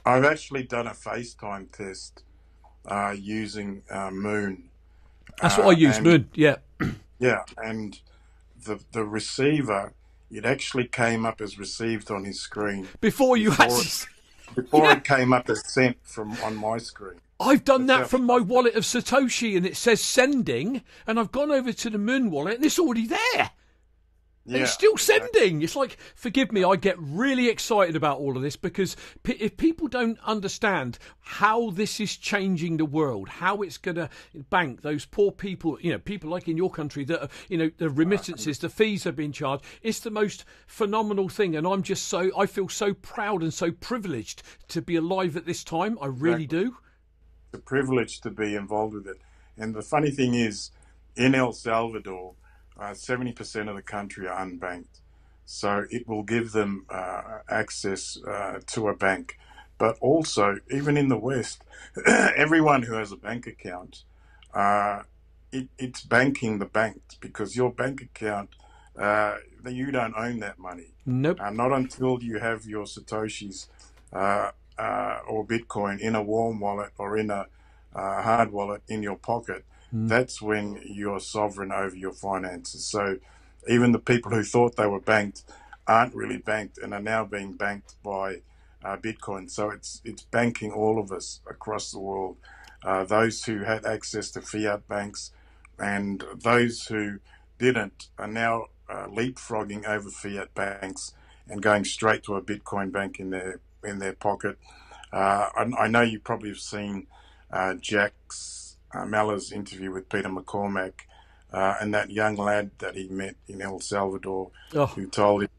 I've actually done a FaceTime test uh, using uh, Muun. That's Uh, what I use, and- Muun. Yeah. Yeah, and the the receiver, it actually came up as received on his screen Before you Before- actually. before Yeah. it came up as sent from on my screen. I've done that from my wallet of Satoshi and it says sending, and I've gone over to the Muun wallet and it's already there. Yeah, it's still sending. It's like, forgive me, I get really excited about all of this because p- if people don't understand how this is changing the world, how it's going to bank those poor people, you know, people like in your country that, are, you know, the remittances, the fees have been charged. It's the most phenomenal thing, and I'm just so I feel so proud and so privileged to be alive at this time. I really do. It's a privilege to be involved with it. And the funny thing is, in El Salvador, uh, 70% of the country are unbanked. So it will give them uh, access uh, to a bank. But also, even in the West, everyone who has a bank account, uh, it, it's banking the bank because your bank account, uh, you don't own that money. Nope. Uh, not until you have your Satoshis uh, uh, or Bitcoin in a warm wallet or in a uh, hard wallet in your pocket, that's when you're sovereign over your finances. So even the people who thought they were banked aren't really banked and are now being banked by uh, Bitcoin. So it's it's banking all of us across the world. Uh, those who had access to fiat banks and those who didn't are now uh, leapfrogging over fiat banks and going straight to a Bitcoin bank in their in their pocket. Uh, I, I know you probably have seen uh, Jack's uh, interview with Peter McCormack uh, and that young lad that he met in El Salvador Oh. who told him,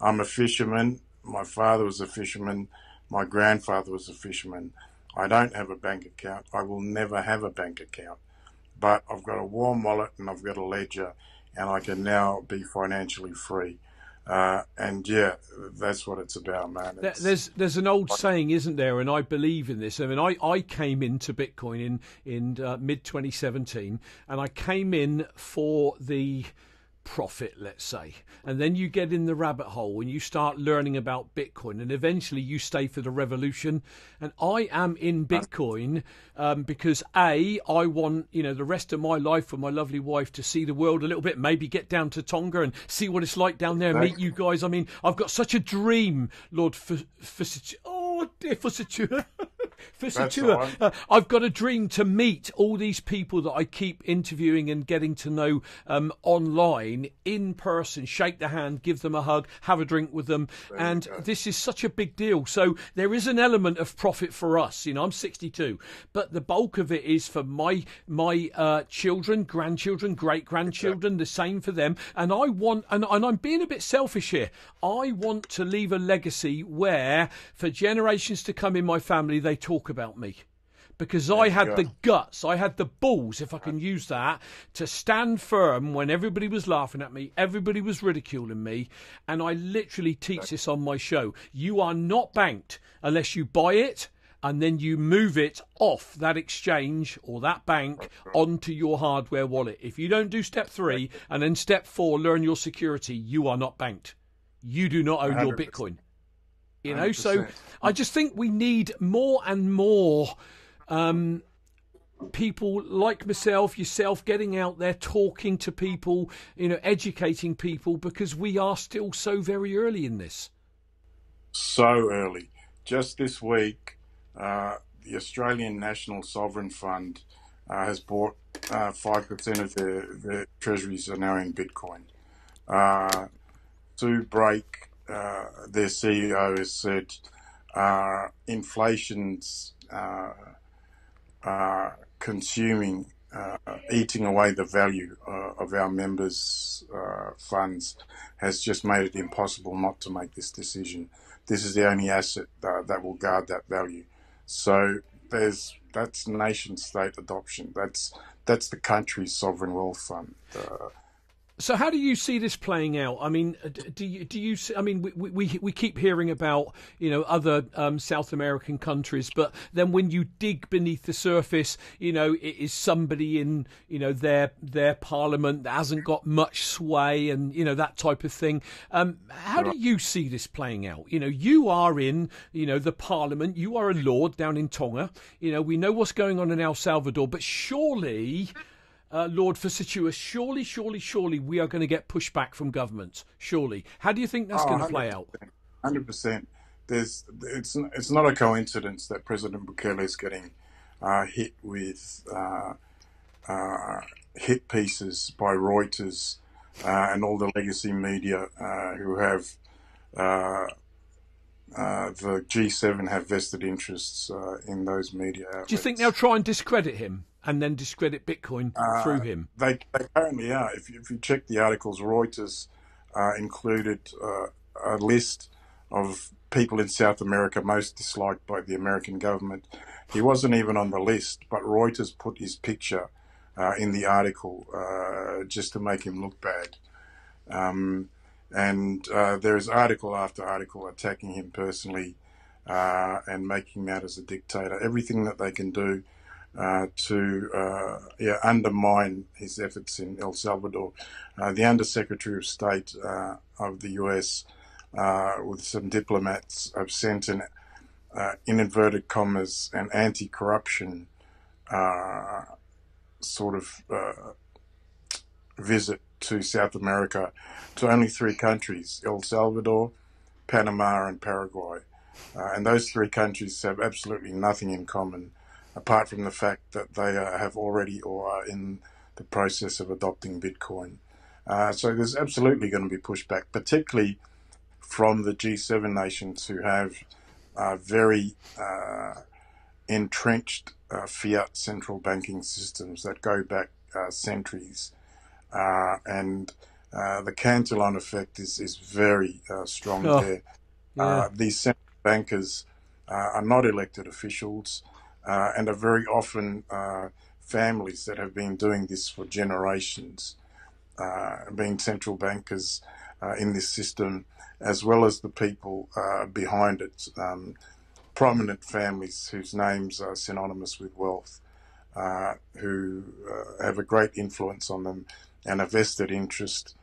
I'm a fisherman. My father was a fisherman. My grandfather was a fisherman. I don't have a bank account. I will never have a bank account. But I've got a warm wallet and I've got a ledger and I can now be financially free. Uh, and yeah, that's what it's about, man. It's, There's there's an old saying, isn't there? And I believe in this. I mean, I, I came into Bitcoin in in uh, mid 2017, and I came in for the profit, let's say, and then you get in the rabbit hole and you start learning about Bitcoin, and eventually you stay for the revolution. And I am in Bitcoin um, because a I want you know the rest of my life for my lovely wife to see the world a little bit, maybe get down to Tonga and see what it's like down there, and meet you guys. I mean, I've got such a dream, Lord F- F- Oh, dear Fusitu'a. all Fusitu'a. Uh, I've got a dream to meet all these people that I keep interviewing and getting to know um, online in person, shake their hand, give them a hug, have a drink with them. and this is such a big deal. So there is an element of profit for us. You know, I'm 62, but the bulk of it is for my my uh, children, grandchildren, great grandchildren, the same for them. And I want, and, and I'm being a bit selfish here, I want to leave a legacy where for generations to come in my family, they talk about me because I had the guts, I had the balls, if I can use that, to stand firm when everybody was laughing at me, everybody was ridiculing me, and I literally teach this on my show. You are not banked unless you buy it and then you move it off that exchange or that bank onto your hardware wallet. If you don't do step three and then step four, learn your security, you are not banked. You do not own your 100%. Bitcoin. You know, so 100%. I just think we need more and more um, people like myself, yourself, getting out there, talking to people, you know, educating people, because we are still so very early in this. so early. Just this week, uh, the Australian National Sovereign Fund uh, has bought uh, 5% of their, their treasuries are now in Bitcoin. Uh, Sue Brake, uh, their CEO, has said uh, inflation's uh, uh, consuming, eating away the value of our members' funds has just made it impossible not to make this decision. This is the only asset uh, that will guard that value. So there's that's nation state adoption. That's that's the country's sovereign wealth fund. Uh, So, how do you see this playing out? I mean, do you do you? See, I mean, we, we we keep hearing about you know other um, South American countries, but then when you dig beneath the surface, you know, it is somebody in you know their their parliament that hasn't got much sway, and you know that type of thing. Um, how do you see this playing out? You know, you are in you know the parliament, you are a lord down in Tonga. You know, we know what's going on in El Salvador, but surely uh, Lord Fusitu'a, surely, surely, surely we are going to get pushback from governments. Surely. How do you think that's Oh, going to play out? Hundred percent. There's it's it's not a coincidence that President Bukele is getting uh, hit with uh, uh, hit pieces by Reuters uh, and all the legacy media uh, who have uh, uh, the G7 have vested interests uh, in those media. Outlets. Do you think they'll try and discredit him and then discredit Bitcoin Uh, through him? They, they currently are. If you, if you check the articles, Reuters uh, included uh, a list of people in South America most disliked by the American government. He wasn't even on the list, but Reuters put his picture uh, in the article uh, just to make him look bad. Um, and uh, there is article after article attacking him personally uh, and making him out as a dictator. Everything that they can do uh, to uh, yeah, undermine his efforts in El Salvador. Uh, the Undersecretary of State uh, of the US, uh, with some diplomats, have sent an in inverted commas an anti-corruption sort of visit to South America to only three countries: El Salvador, Panama, and Paraguay. And those three countries have absolutely nothing in common apart from the fact that they uh, have already or are in the process of adopting Bitcoin. Uh, so there's absolutely going to be pushback, particularly from the G7 nations who have uh, very uh, entrenched uh, fiat central banking systems that go back uh, centuries. Uh, and the Cantillon effect is, is very strong Oh, there. yeah. these central bankers are not elected officials uh, and are very often uh, families that have been doing this for generations, uh, being central bankers uh, in this system, as well as the people uh, behind it, um, prominent families whose names are synonymous with wealth, who have a great influence on them and a vested interest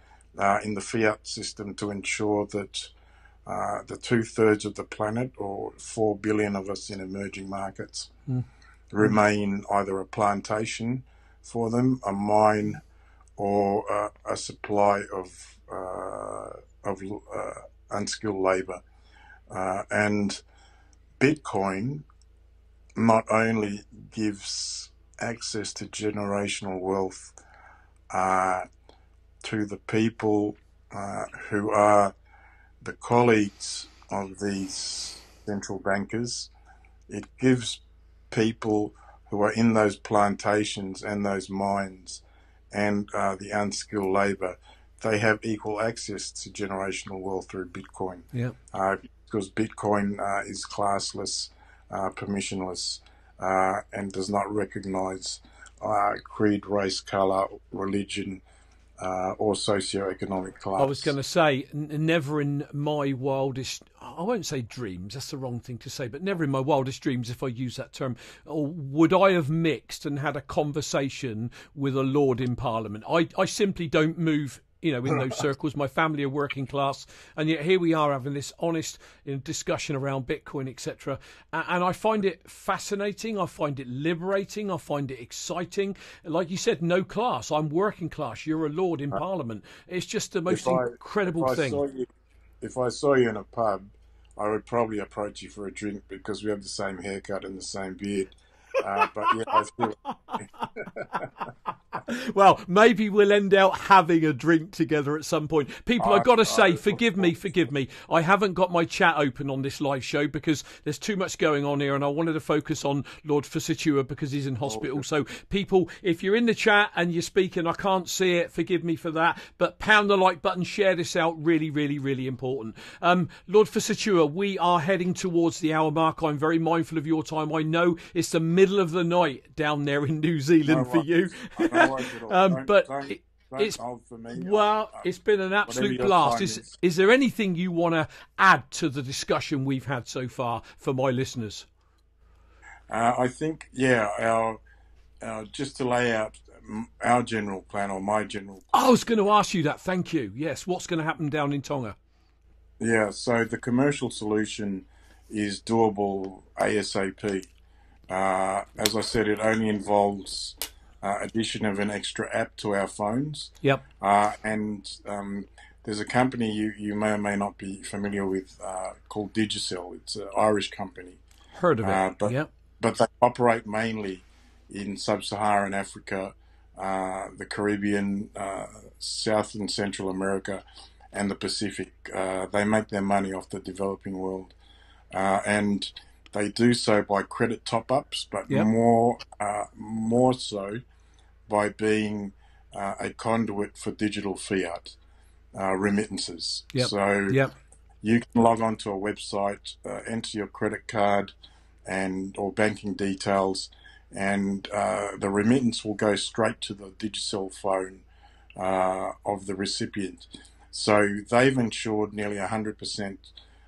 in the fiat system to ensure that. Uh, the two thirds of the planet, or four billion of us in emerging markets, remain either a plantation for them, a mine, or uh, a supply of uh, of uh, unskilled labor. Uh, and Bitcoin not only gives access to generational wealth uh, to the people uh, who are the colleagues of these central bankers. It gives people who are in those plantations and those mines and uh, the unskilled labor, they have equal access to generational wealth through Bitcoin Yeah. uh, because Bitcoin uh, is classless, uh, permissionless, uh, and does not recognize uh, creed, race, color, religion, uh, or socioeconomic class. I was going to say, n- never in my wildest, I won't say dreams, that's the wrong thing to say, but never in my wildest dreams, if I use that term, would I have mixed and had a conversation with a lord in parliament. I, I simply don't move. You know, in those circles, my family are working class, and yet here we are having this honest you know, discussion around Bitcoin, etc. And I find it fascinating. I find it liberating. I find it exciting. Like you said, no class. I'm working class. You're a lord in uh, Parliament. It's just the most I- incredible thing. You, if I saw you in a pub, I would probably approach you for a drink because we have the same haircut and the same beard. Uh, but yeah, Well, maybe we'll end out having a drink together at some point. People, I- I've got to say, forgive me, forgive me. I haven't got my chat open on this live show because there's too much going on here, and I wanted to focus on Lord Fusitu'a because he's in hospital. So, people, if you're in the chat and you're speaking, I can't see it. Forgive me for that. But pound the like button, share this out. Really, really, really important. Um, Lord Fusitu'a, we are heading towards the hour mark. I'm very mindful of your time. I know it's the middle of the night down there in New Zealand No for you. worries. No worries at all. Um, Don't- but don't- it- don't it's hold for me. well, I- I- it's been an absolute blast. Is, is. is there anything you want to add to the discussion we've had so far for my listeners? Uh, I think, yeah, our, our just to lay out our general plan or my general I was going to ask you that. Thank you. Yes, what's going to happen down in Tonga? Yeah, so the commercial solution is doable ASAP. Uh, as I said, it only involves uh, addition of an extra app to our phones. Yep. Uh, and um, there's a company you, you may or may not be familiar with uh, called Digicel. It's an Irish company, Heard of it? Uh, but- yep. but they operate mainly in sub-Saharan Africa uh, the Caribbean, uh, South and Central America, and the Pacific. Uh, they make their money off the developing world, uh, and they do so by credit top-ups, but Yep. more uh, more so by being uh, a conduit for digital fiat uh, remittances. Yep. So Yep. you can log on to a website, uh, enter your credit card and or banking details, and uh, the remittance will go straight to the Digicel phone uh, of the recipient. So they've ensured nearly 100%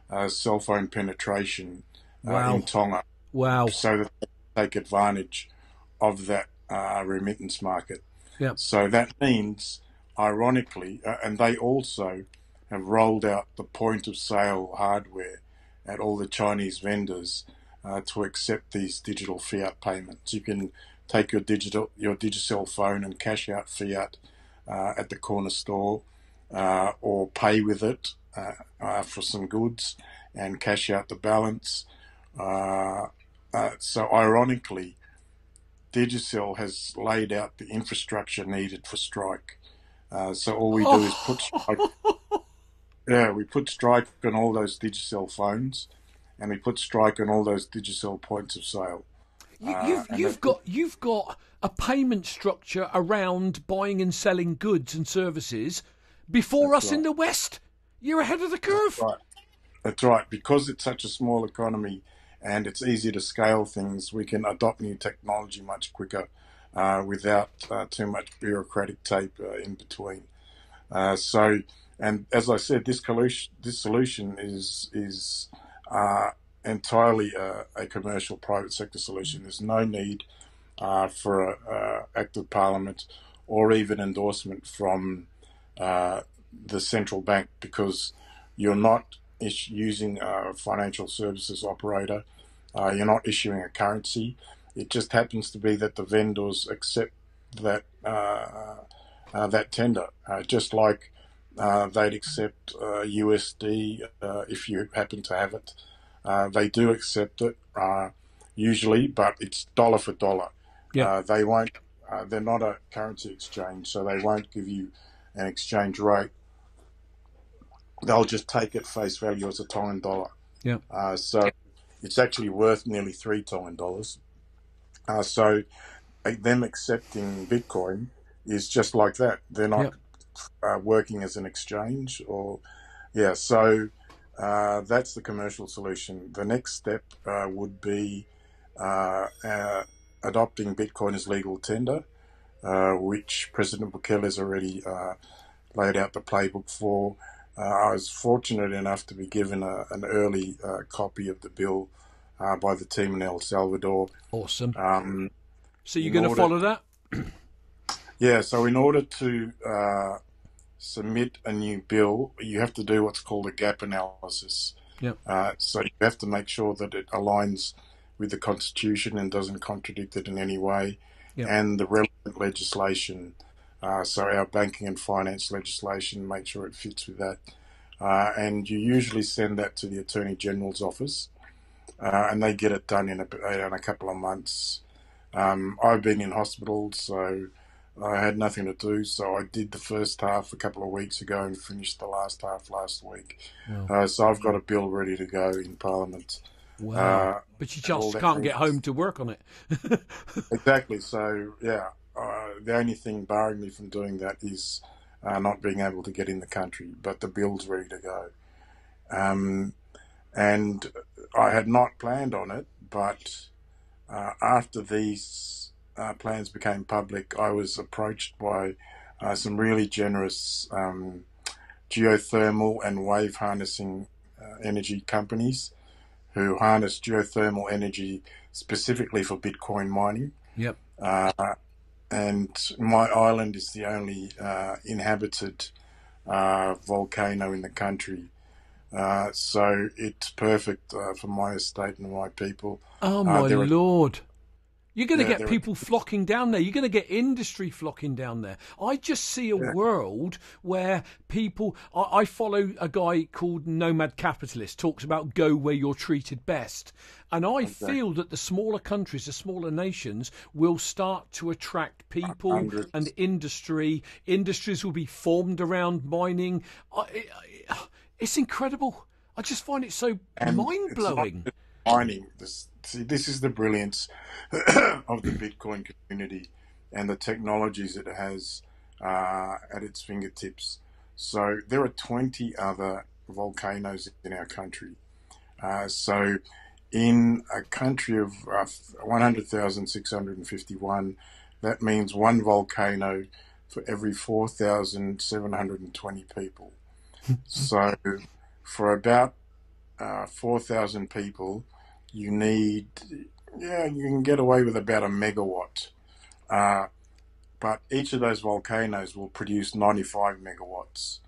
uh, cell phone penetration uh, Wow. in Tonga, Wow. so that they take advantage of that uh, remittance market. Yep. So that means, ironically, uh, and they also have rolled out the point of sale hardware at all the Chinese vendors uh, to accept these digital fiat payments. You can take your digital your Digicel phone and cash out fiat uh, at the corner store, uh, or pay with it uh, uh, for some goods and cash out the balance. Uh, uh, so, ironically, Digicel has laid out the infrastructure needed for Strike. Uh, so all we do is put Strike. Yeah, we put Strike on all those Digicel phones, and we put Strike on all those Digicel points of sale. You, Uh, you've you've got you've got a payment structure around buying and selling goods and services before That's us in the West. You're ahead of the curve. Right. That's right. Because it's such a small economy and it's easier to scale things, we can adopt new technology much quicker uh, without uh, too much bureaucratic tape uh, in between. Uh, so, and as I said, this solution, this solution is is uh, entirely a, a commercial private sector solution. There's no need uh, for an act of parliament or even endorsement from the central bank because you're not using a financial services operator. Uh, you're not issuing a currency. It just happens to be that the vendors accept that uh, uh, that tender, uh, just like uh, they'd accept uh, USD uh, if you happen to have it. Uh, they do accept it uh, usually, but it's dollar for dollar. Yeah. Uh, they won't. Uh, they're not a currency exchange, so they won't give you an exchange rate. They'll just take it face value as a Tongan dollar. Yeah. Uh, so it's actually worth nearly three Tongan dollars. Uh, so uh, them accepting Bitcoin is just like that. They're not uh, working as an exchange or, yeah. So uh, that's the commercial solution. The next step uh, would be uh, uh, adopting Bitcoin as legal tender, uh, which President Bukele has already uh, laid out the playbook for. Uh, I was fortunate enough to be given a, an early uh, copy of the bill uh, by the team in El Salvador. Awesome. Um, So you're going to follow that? yeah, so in order to uh, submit a new bill, you have to do what's called a gap analysis. Yep. Uh, so you have to make sure that it aligns with the Constitution and doesn't contradict it in any way, Yep. and the relevant legislation. Uh, so our banking and finance legislation, make sure it fits with that. Uh, and you usually send that to the Attorney General's office, uh, and they get it done in a, in a couple of months. Um, I've been in hospital, so I had nothing to do, so I did the first half a couple of weeks ago and finished the last half last week. Wow. Uh, so I've got a bill ready to go in Parliament. Wow. Uh, but you just can't get home to work on it. exactly. So yeah, the only thing barring me from doing that is uh, not being able to get in the country, but the bill's ready to go. Um, and I had not planned on it, but uh, after these uh, plans became public, I was approached by uh, some really generous um, geothermal and wave harnessing uh, energy companies who harness geothermal energy specifically for Bitcoin mining. Yep. Uh, and my island is the only uh, inhabited uh, volcano in the country. Uh, so it's perfect uh, for my estate and my people. Oh Uh, my lord! You're going to Yeah, get there are- people flocking down there. You're going to get industry flocking down there. I just see a world where people. I, I follow a guy called Nomad Capitalist, talks about go where you're treated best. And I feel that the smaller countries, the smaller nations, will start to attract people and industry. Industries will be formed around mining. I, I, it's incredible. I just find it so mind blowing. mining. This, see, this is the brilliance of the Bitcoin community and the technologies it has uh, at its fingertips. So there are 20 other volcanoes in our country. Uh, so in a country of uh, 100,651, that means one volcano for every 4,720 people. so for about uh, 4,000 people, you need, yeah, you can get away with about a megawatt. Uh, but each of those volcanoes will produce 95 megawatts.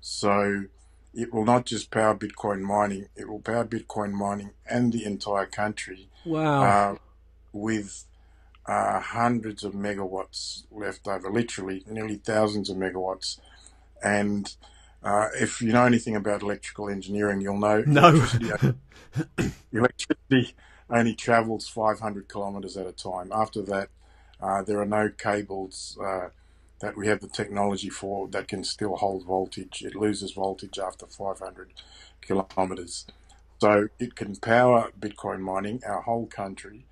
So it will not just power Bitcoin mining, it will power Bitcoin mining and the entire country Wow. uh, with uh, hundreds of megawatts left over, literally nearly thousands of megawatts. And uh, if you know anything about electrical engineering, you'll know No. electricity, electricity only travels 500 kilometers at a time. After that, uh, there are no cables uh, that we have the technology for that can still hold voltage. It loses voltage after 500 kilometers. So it can power Bitcoin mining, our whole country,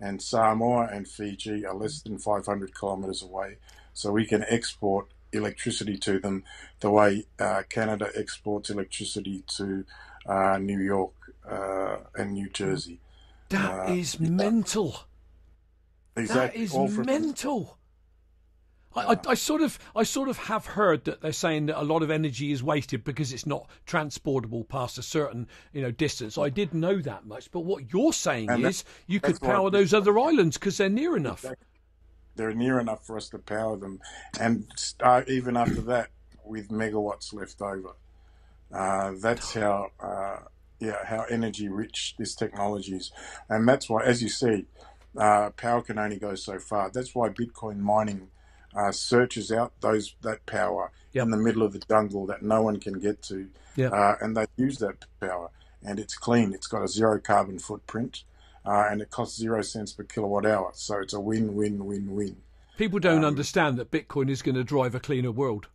and Samoa and Fiji are less than 500 kilometers away. So we can export electricity to them the way uh, Canada exports electricity to uh, New York uh, and New Jersey. That uh, is mental. That Exactly. is all from- mental. I, I, I sort of, I sort of have heard that they're saying that a lot of energy is wasted because it's not transportable past a certain, you know, distance. I did know that much, but what you're saying And that- is you could power those other islands because they're near enough. They're near enough for us to power them, and start, even after that, with megawatts left over. Uh, that's how, uh, yeah, how energy rich this technology is, and that's why, as you see, uh, power can only go so far. That's why Bitcoin mining uh, searches out those that power Yep. in the middle of the jungle that no one can get to, Yep. uh, and they use that power, and it's clean. It's got a zero carbon footprint. Uh, and it costs zero cents per kilowatt hour, so it's a win-win-win-win. People don't understand that Bitcoin is going to drive a cleaner world.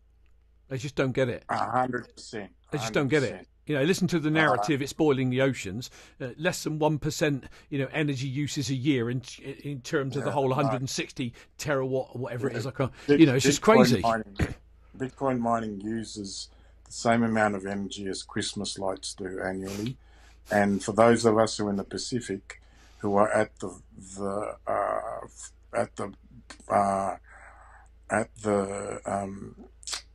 They just don't get it. A hundred percent. They just don't get it. You know, listen to the narrative. It's boiling the oceans. Uh, less than one percent, you know, energy uses a year in in terms of the whole 160 terawatt or whatever it is. I can't. You know, it's just crazy. Mining, Bitcoin mining uses the same amount of energy as Christmas lights do annually, and for those of us who are in the Pacific, who are at the the uh, at the uh, at the um,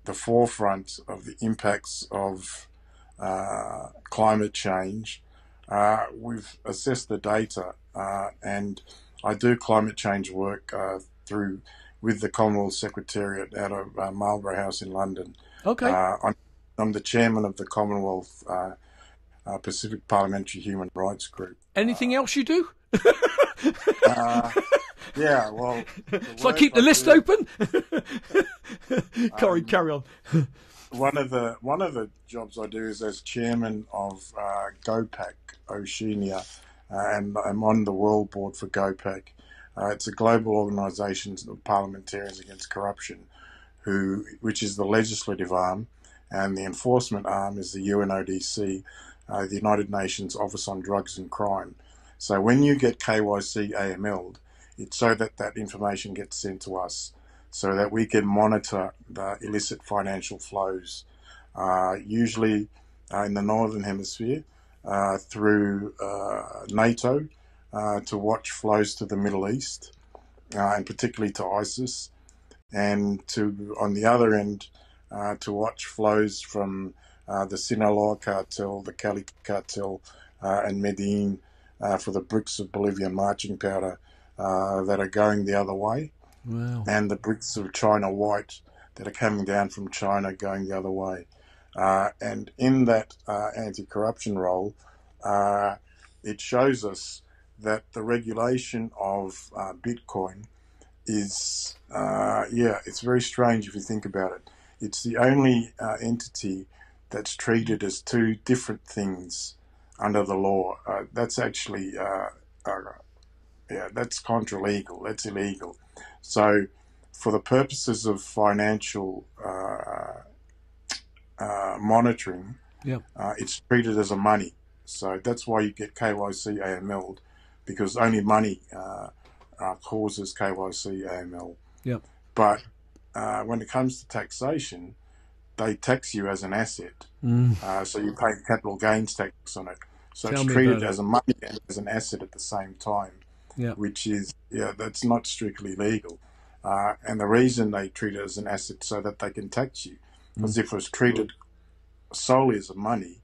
the forefront of the impacts of uh, climate change, uh, we've assessed the data, uh, and I do climate change work uh, through with the Commonwealth Secretariat out of uh, Marlborough House in London. Okay. Uh, I'm, I'm the chairman of the Commonwealth uh, uh, Pacific Parliamentary Human Rights Group. Anything else you do? Uh, yeah, well, So I keep the list open. Corey, carry on. one of the one of the jobs I do is as chairman of uh, GOPAC Oceania, uh, and I'm on the world board for GOPAC. Uh, it's a global organisation of parliamentarians against corruption, who which is the legislative arm, and the enforcement arm is the UNODC, uh, the United Nations Office on Drugs and Crime. So when you get KYC AML'd, it's so that that information gets sent to us so that we can monitor the illicit financial flows, uh, usually uh, in the Northern Hemisphere uh, through uh, NATO uh, to watch flows to the Middle East uh, and particularly to ISIS, and to, on the other end, to watch flows from the Sinaloa cartel, the Cali cartel, and Medellin uh, for the bricks of Bolivian marching powder uh, that are going the other way Wow. and the bricks of China white that are coming down from China going the other way. Uh, and in that uh, anti corruption role, uh, it shows us that the regulation of uh, Bitcoin is, uh, yeah, it's very strange if you think about it. It's the only uh, entity that's treated as two different things under the law. Uh, that's actually, uh, uh, yeah, that's contra legal. That's illegal. So, for the purposes of financial uh, uh, monitoring, Yeah. uh, it's treated as a money. So that's why you get KYC AML because only money uh, uh, causes KYC AML. Yeah. But uh, when it comes to taxation, they tax you as an asset. Mm. Uh, so you pay capital gains tax on it. So Tell it's treated as a money and as an asset at the same time, Yeah. which is, yeah, that's not strictly legal. Uh, and the reason they treat it as an asset so that they can tax you. Because if it was treated solely as a money,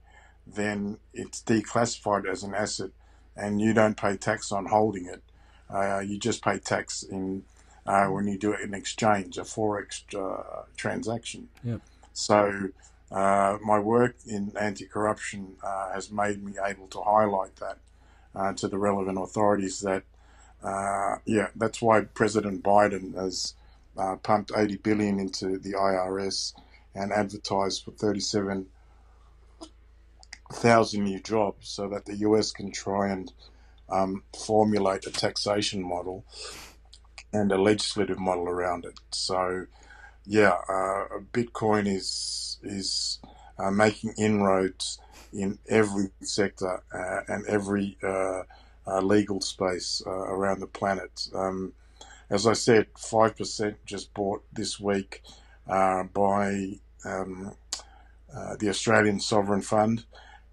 then it's declassified as an asset and you don't pay tax on holding it. Uh, you just pay tax in uh, when you do it in exchange, a forex uh, transaction. Yep. So uh, my work in anti-corruption uh, has made me able to highlight that uh, to the relevant authorities. That uh, yeah, that's why President Biden has uh, pumped 80 billion into the IRS and advertised for 37 thousand new jobs, so that the US can try and um, formulate a taxation model and a legislative model around it. So, yeah, uh, Bitcoin is is uh, making inroads in every sector uh, and every uh, uh, legal space uh, around the planet. Um, as I said, five percent just bought this week by um, the Australian Sovereign Fund,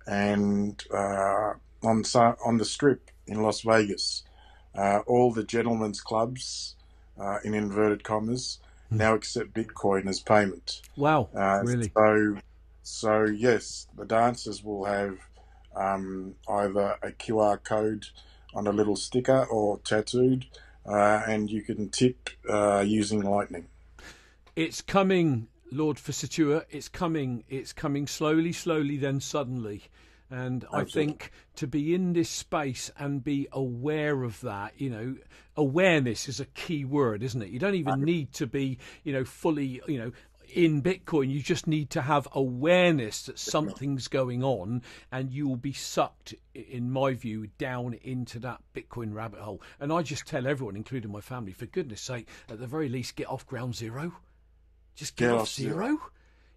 and on on the Strip in Las Vegas, all the gentlemen's clubs, in inverted commas, now accept Bitcoin as payment. Wow. Uh, really? So, so yes, the dancers will have um, either a QR code on a little sticker or tattooed, uh, and you can tip uh, using Lightning. It's coming, Lord Fusitu'a. It's coming. It's coming slowly, slowly, then suddenly. And I think to be in this space and be aware of that, you know, awareness is a key word, isn't it? You don't even need to be, you know, fully, you know, in Bitcoin. You just need to have awareness that something's going on, and you will be sucked, in my view, down into that Bitcoin rabbit hole. And I just tell everyone, including my family, for goodness sake, at the very least, get off ground zero. Just get, Get off, off zero. zero.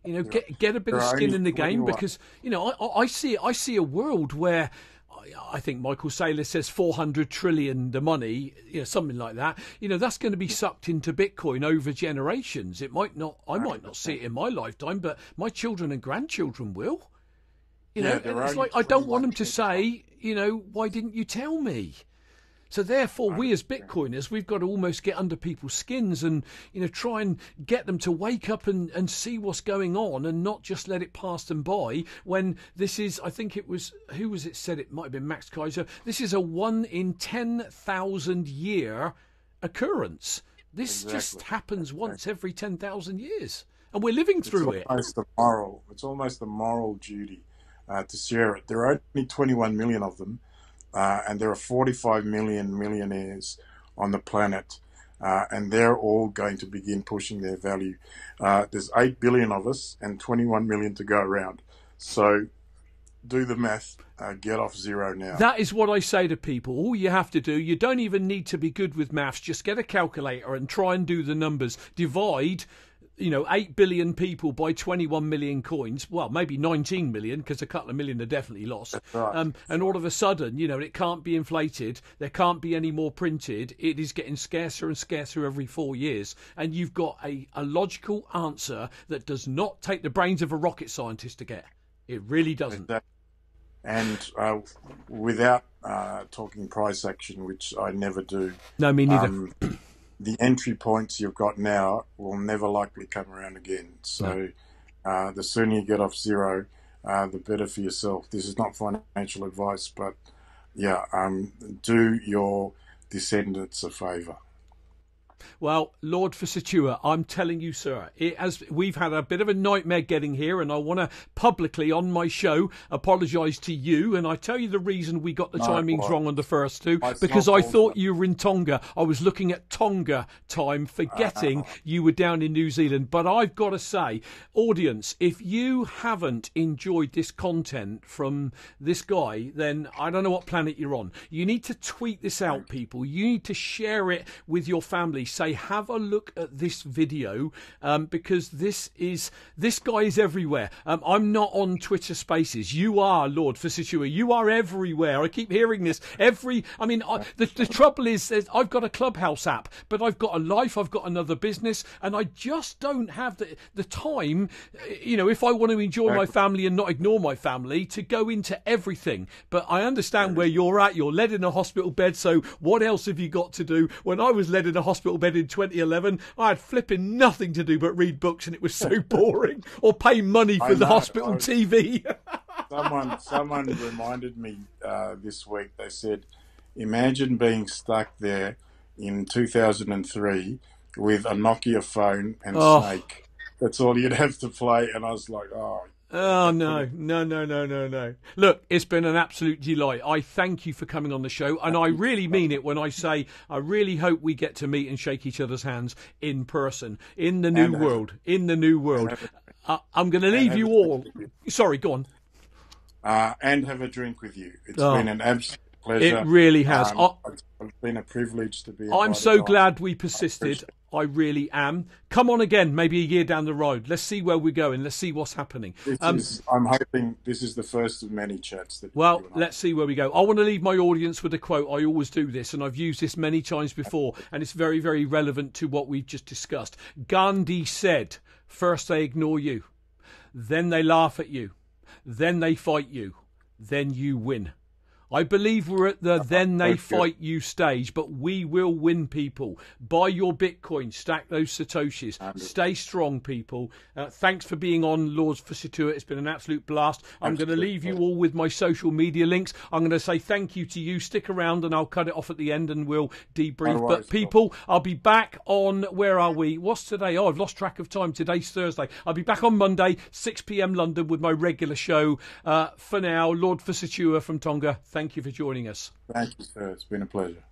You know, get get a bit of skin in the game because you know I, I see I see a world where I, I think Michael Saylor says 400 trillion the money, you know, something like that. You know, that's going to be sucked into Bitcoin over generations. It might not, I might not see it in my lifetime, but my children and grandchildren will. You know, and it's like I don't want them to say, you know, why didn't you tell me? So therefore, we as Bitcoiners, we've got to almost get under people's skins and you know try and get them to wake up and, and see what's going on and not just let it pass them by. When this is, I think it was who was it said it might have been Max Keiser. This is a one in ten thousand year occurrence. This just Exactly. happens once every ten thousand years, and we're living through it's it. almost the moral. It's almost the moral duty uh, to share it. There are only 21 million of them, uh, and there are 45 million millionaires on the planet, uh, and they're all going to begin pushing their value. Uh, there's 8 billion of us and 21 million to go around. So do the math. Uh, get off zero now. That is what I say to people. All you have to do, you don't even need to be good with maths. Just get a calculator and try and do the numbers. Divide, you know, 8 billion people buy 21 million coins. Well, maybe 19 million because a couple of million are definitely lost. right. Um, and all of a sudden, you know, it can't be inflated. There can't be any more printed. It is getting scarcer and scarcer every four years. And you've got a, a logical answer that does not take the brains of a rocket scientist to get. It really doesn't. And uh, without uh, talking price action, which I never do, No, me neither. um, the entry points you've got now will never likely come around again. So uh, the sooner you get off zero, uh, the better for yourself. This is not financial advice, but yeah, um, do your descendants a favour. Well, Lord Fusitu'a, I'm telling you, sir, it has. We've had a bit of a nightmare getting here, and I want to publicly on my show apologise to you. And I tell you the reason we got the No, timings well, wrong on the first two it's because I thought you were in Tonga. I was looking at Tonga time, forgetting Ah. you were down in New Zealand. But I've got to say, audience, if you haven't enjoyed this content from this guy, then I don't know what planet you're on. You need to tweet this out, people. You need to share it with your family. Say, have a look at this video um, because this is this guy is everywhere. Um, I'm not on Twitter Spaces. You are, Lord Fusitu'a. You are everywhere. I keep hearing this. Every, I mean, I, the the trouble is, I've got a Clubhouse app, but I've got a life. I've got another business, and I just don't have the the time. You know, if I want to enjoy my family and not ignore my family, to go into everything. But I understand where you're at. You're led in a hospital bed. So what else have you got to do? When I was led in a hospital bed in 2011, I had flipping nothing to do but read books, and it was so boring. Or pay money for I the know, hospital was- TV. someone someone reminded me uh, this week. They said, "Imagine being stuck there in 2003 with a Nokia phone and Oh. Snake. That's all you'd have to play." And I was like, "Oh, Oh no, no, no, no, no, no! Look, it's been an absolute delight. I thank you for coming on the show, and I really mean it when I say I really hope we get to meet and shake each other's hands in person in the new And have- world. In the new world, uh, I'm going to leave you all. Sorry, go on. uh, and have a drink with you. It's Oh. been an absolute pleasure. It really has. Um, I- it's been a privilege to be. I'm so on. glad we persisted. I really am. Come on again, maybe a year down the road. Let's see where we're going. Let's see what's happening. Um, is, I'm hoping this is the first of many chats that. Well, I- let's see where we go. I want to leave my audience with a quote. I always do this, and I've used this many times before, and it's very, very relevant to what we've just discussed. Gandhi said, First they ignore you, then they laugh at you, then they fight you, then you win. I believe we're at the then they fight you stage, but we will win, people. Buy your Bitcoin, stack those Satoshis. Stay strong, people. Uh, thanks for being on, Lords Fusitu'a. It's been an absolute blast. I'm going to leave you all with my social media links. I'm going to say thank you to you. Stick around and I'll cut it off at the end and we'll debrief. But people, I'll be back on, where are we? What's today? Oh, I've lost track of time. Today's Thursday. I'll be back on Monday, 6 p.m. London with my regular show. Uh, for now, Lord Fusitu'a from Tonga, thank you for joining us. Thank you, sir. It's been a pleasure.